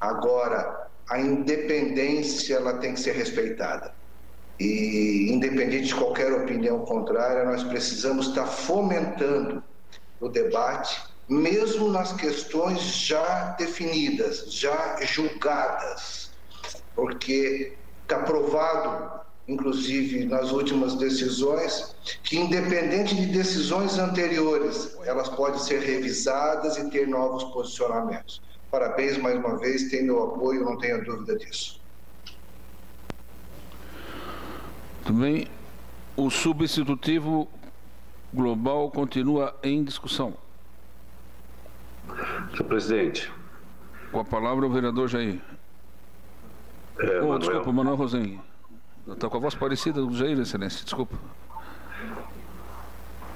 Agora, a independência ela tem que ser respeitada. E, independente de qualquer opinião contrária, nós precisamos estar fomentando o debate mesmo nas questões já definidas, já julgadas, porque está provado, inclusive nas últimas decisões, que independente de decisões anteriores, elas podem ser revisadas e ter novos posicionamentos. Parabéns mais uma vez, tem meu apoio, não tenha dúvida disso. Também o substitutivo global continua em discussão. Senhor presidente. Com a palavra o vereador Jair. É, oh, Manuel. Desculpa, Manuel Rosengue. Está com a voz parecida do Jair, excelência, desculpa.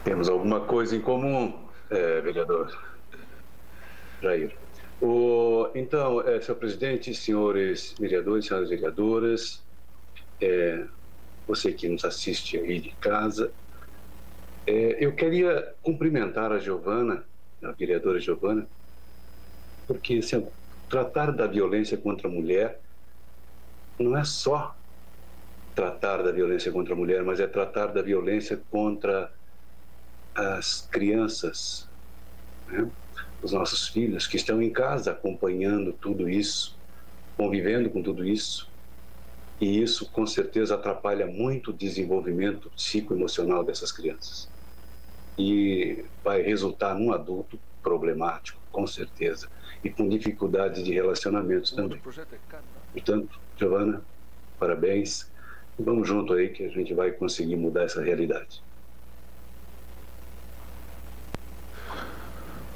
Temos alguma coisa em comum, é, vereador Jair. O, então, é, senhor presidente, senhores vereadores, senhoras vereadoras, é, você que nos assiste aí de casa, é, eu queria cumprimentar a Giovana, a vereadora Giovana, porque assim, tratar da violência contra a mulher não é só tratar da violência contra a mulher, mas é tratar da violência contra as crianças, né? os nossos filhos que estão em casa acompanhando tudo isso, convivendo com tudo isso. E isso, com certeza, atrapalha muito o desenvolvimento psicoemocional dessas crianças. E vai resultar num adulto problemático, com certeza, e com dificuldades de relacionamentos também. Portanto, Giovana, parabéns. Vamos junto aí que a gente vai conseguir mudar essa realidade.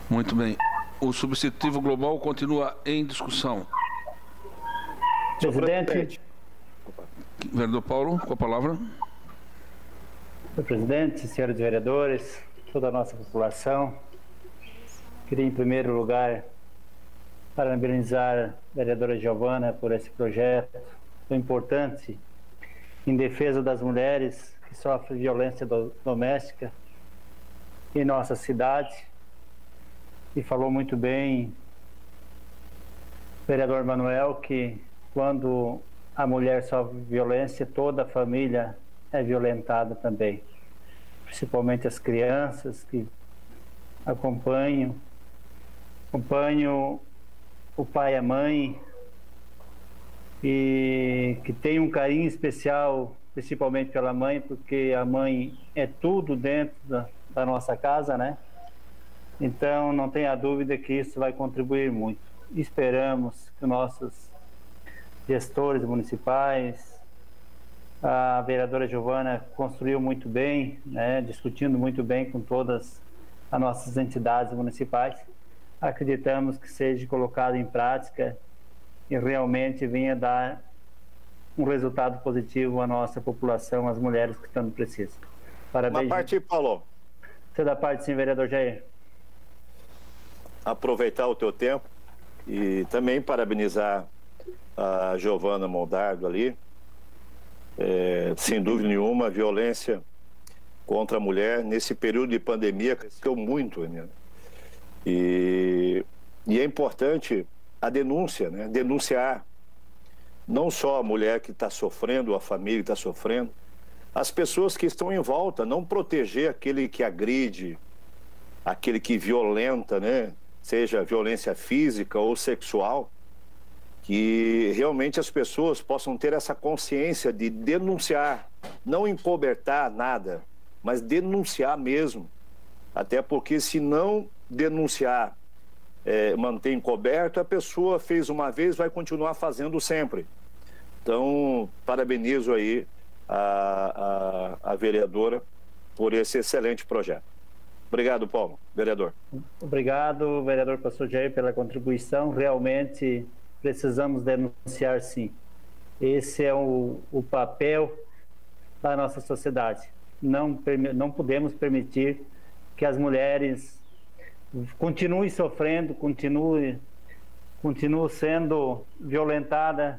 Muito bem. O substitutivo global continua em discussão. Presidente. Vereador Paulo, com a palavra. Senhor presidente, senhores vereadores, toda a nossa população, queria em primeiro lugar parabenizar a vereadora Giovana por esse projeto tão importante em defesa das mulheres que sofrem violência do, doméstica em nossa cidade. E falou muito bem o vereador Manuel que quando a mulher sofre violência, toda a família é violentada também, principalmente as crianças que acompanham, acompanham o pai e a mãe e que tem um carinho especial, principalmente pela mãe, porque a mãe é tudo dentro da, da nossa casa, né? Então não tenha dúvida que isso vai contribuir muito. Esperamos que nossos gestores municipais. A vereadora Giovana construiu muito bem, né, discutindo muito bem com todas as nossas entidades municipais. Acreditamos que seja colocado em prática e realmente venha dar um resultado positivo à nossa população, às mulheres que tanto precisam. Parabéns. Uma parte, Paulo. Você da parte, sim, vereador Jair. Aproveitar o teu tempo e também parabenizar a Giovana Moldardo ali. É, sem dúvida nenhuma, a violência contra a mulher nesse período de pandemia cresceu muito, né? E, e é importante a denúncia, né? Denunciar não só a mulher que está sofrendo, a família que está sofrendo, as pessoas que estão em volta, não proteger aquele que agride, aquele que violenta, né? Seja violência física ou sexual, que realmente as pessoas possam ter essa consciência de denunciar, não encobertar nada, mas denunciar mesmo. Até porque se não denunciar, é, manter encoberto, a pessoa fez uma vez, vai continuar fazendo sempre. Então, parabenizo aí a, a, a vereadora por esse excelente projeto. Obrigado, Paulo. Vereador. Obrigado, vereador Pastor Jair, pela contribuição. Realmente precisamos denunciar sim. Esse é o, o papel da nossa sociedade. Não, não podemos permitir que as mulheres continuem sofrendo, continuem, continuem sendo violentadas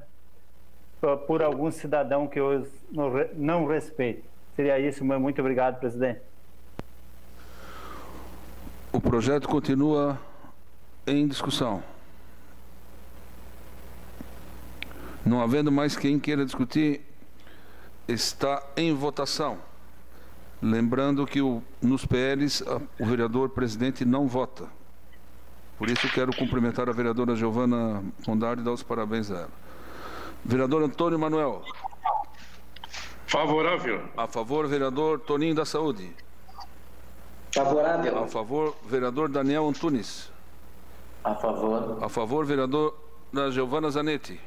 por, algum cidadão que os não, não respeita. Seria isso, muito obrigado, presidente. O projeto continua em discussão. Não havendo mais quem queira discutir, está em votação. Lembrando que o, nos PLs o vereador presidente não vota. Por isso quero cumprimentar a vereadora Giovana Mondardi e dar os parabéns a ela. Vereador Antônio Manuel. Favorável. A favor, vereador Toninho da Saúde. Favorável. A favor, vereador Daniel Antunes. A favor. A favor, vereador da Giovana Zanetti.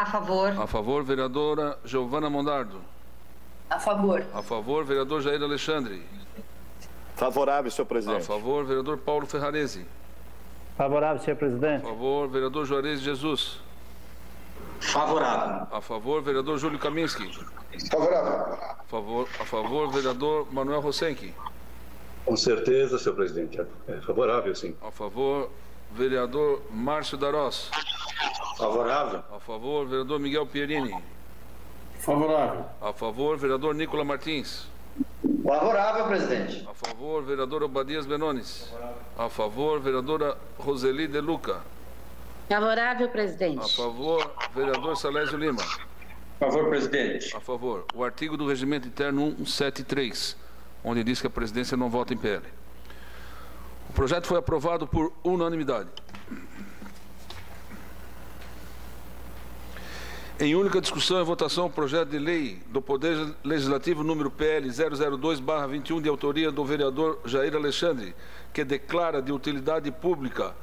A favor. A favor, vereadora Giovana Mondardo. A favor. A favor, vereador Jair Alexandre. Favorável, senhor A presidente. favor, vereador Paulo Ferrarese. Favorável, senhor A presidente. favor, vereador Juarez Jesus. Favorável. A favor, vereador Júlio Kaminski. Favorável. A favor, a favor vereador Manuel Rosenque. Com certeza, senhor presidente. É favorável, sim. A favor, vereador Márcio Darós. Favorável. A favor, vereador Miguel Pierini. Favorável. A favor, vereador Nicola Martins. Favorável, presidente. A favor, vereador Obadias Benones. A favor, vereadora Roseli De Luca. Favorável, A presidente. favor, vereador Salésio Lima. Favor, presidente. A favor. O artigo do Regimento Interno 173, onde diz que a presidência não vota em PL. O projeto foi aprovado por unanimidade. Em única discussão e votação, o projeto de lei do Poder Legislativo número PL 002/21 de autoria do vereador Jair Alexandre, que declara de utilidade pública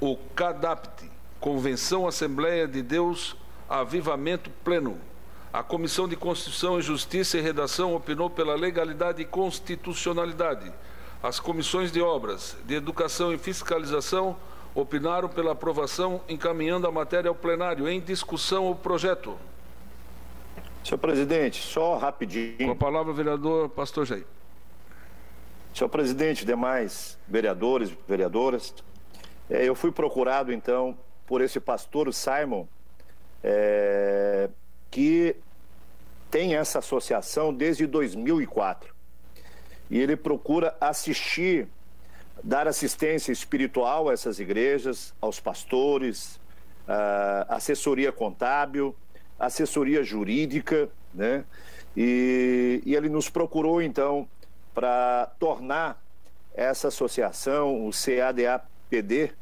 o CADAPT, Convenção Assembleia de Deus Avivamento Pleno. A Comissão de Constituição e Justiça e Redação opinou pela legalidade e constitucionalidade. As comissões de obras, de educação e fiscalização opinaram pela aprovação, encaminhando a matéria ao plenário. Em discussão o projeto. Senhor presidente, só Com a rapidinho. palavra, vereador Pastor Jair. Senhor presidente, demais vereadores, vereadoras, eh, eu fui procurado então por esse pastor Simon, eh, que tem essa associação desde 2004. E ele procura assistir, dar assistência espiritual a essas igrejas, aos pastores, assessoria contábil, assessoria jurídica, né? E, e ele nos procurou então para tornar essa associação, o CADAPD,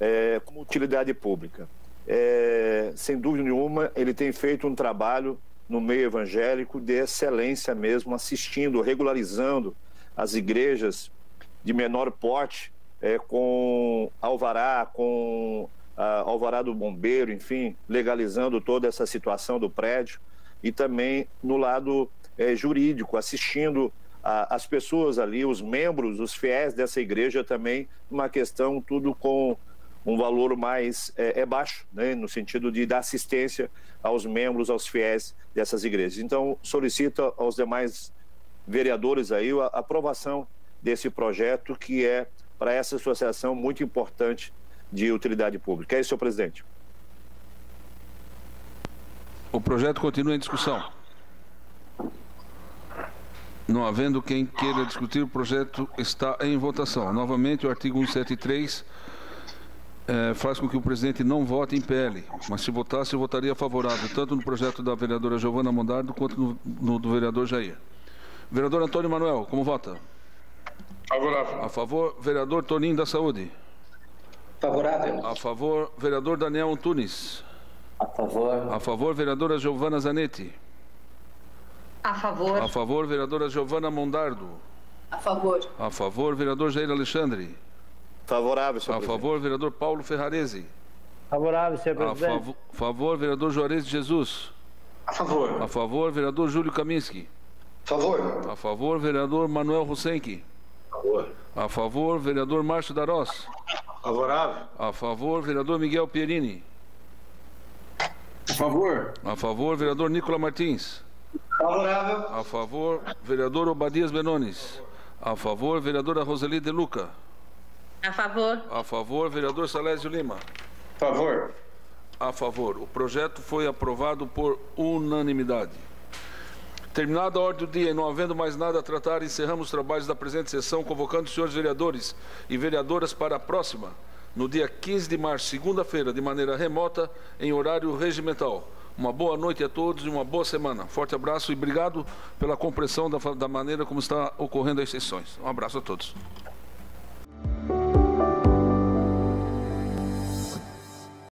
eh, como utilidade pública. Eh, sem dúvida nenhuma, ele tem feito um trabalho no meio evangélico de excelência mesmo, assistindo, regularizando as igrejas de menor porte, eh, com alvará, com ah, alvará do bombeiro, enfim, legalizando toda essa situação do prédio e também no lado eh, jurídico, assistindo a- as pessoas ali, os membros, os fiéis dessa igreja também, uma questão tudo com um valor mais é, é baixo, né, no sentido de dar assistência aos membros, aos fiéis dessas igrejas. Então, solicito aos demais vereadores aí a aprovação desse projeto que é para essa associação muito importante de utilidade pública. É isso, senhor presidente. O projeto continua em discussão. Não havendo quem queira discutir, o projeto está em votação. Novamente, o artigo 173 eh, faz com que o presidente não vote em PL, mas se votasse, votaria favorável, tanto no projeto da vereadora Giovana Mondardo quanto no, no do vereador Jair. Vereador Antônio Manuel, como vota? Favorável. A favor, vereador Toninho da Saúde. Favorável. A favor, vereador Daniel Antunes. A favor. A favor, vereadora Giovana Zanetti. A favor. A favor, vereadora Giovana Mondardo. A favor. A favor, vereador Jair Alexandre. Favorável, senhor A presidente. favor, vereador Paulo Ferrarese. Favorável, senhor A presidente. fav- favor, vereador Juarez de Jesus. A favor. A favor, vereador Júlio Kaminski. Favor. A favor, vereador Manuel Rosenque. Favor. A favor, vereador Márcio Darós. Favorável. A favor, vereador Miguel Pierini. A favor. A favor, vereador Nicola Martins. Favorável. A favor, vereador Obadias Benones. A favor, vereadora Roseli De Luca. A favor. A favor, vereador Salésio Lima. Favor. A favor. O projeto foi aprovado por unanimidade. Terminada a ordem do dia e não havendo mais nada a tratar, encerramos os trabalhos da presente sessão, convocando os senhores vereadores e vereadoras para a próxima, no dia 15 de março, segunda-feira, de maneira remota, em horário regimental. Uma boa noite a todos e uma boa semana. Forte abraço e obrigado pela compreensão da, da maneira como está ocorrendo as sessões. Um abraço a todos.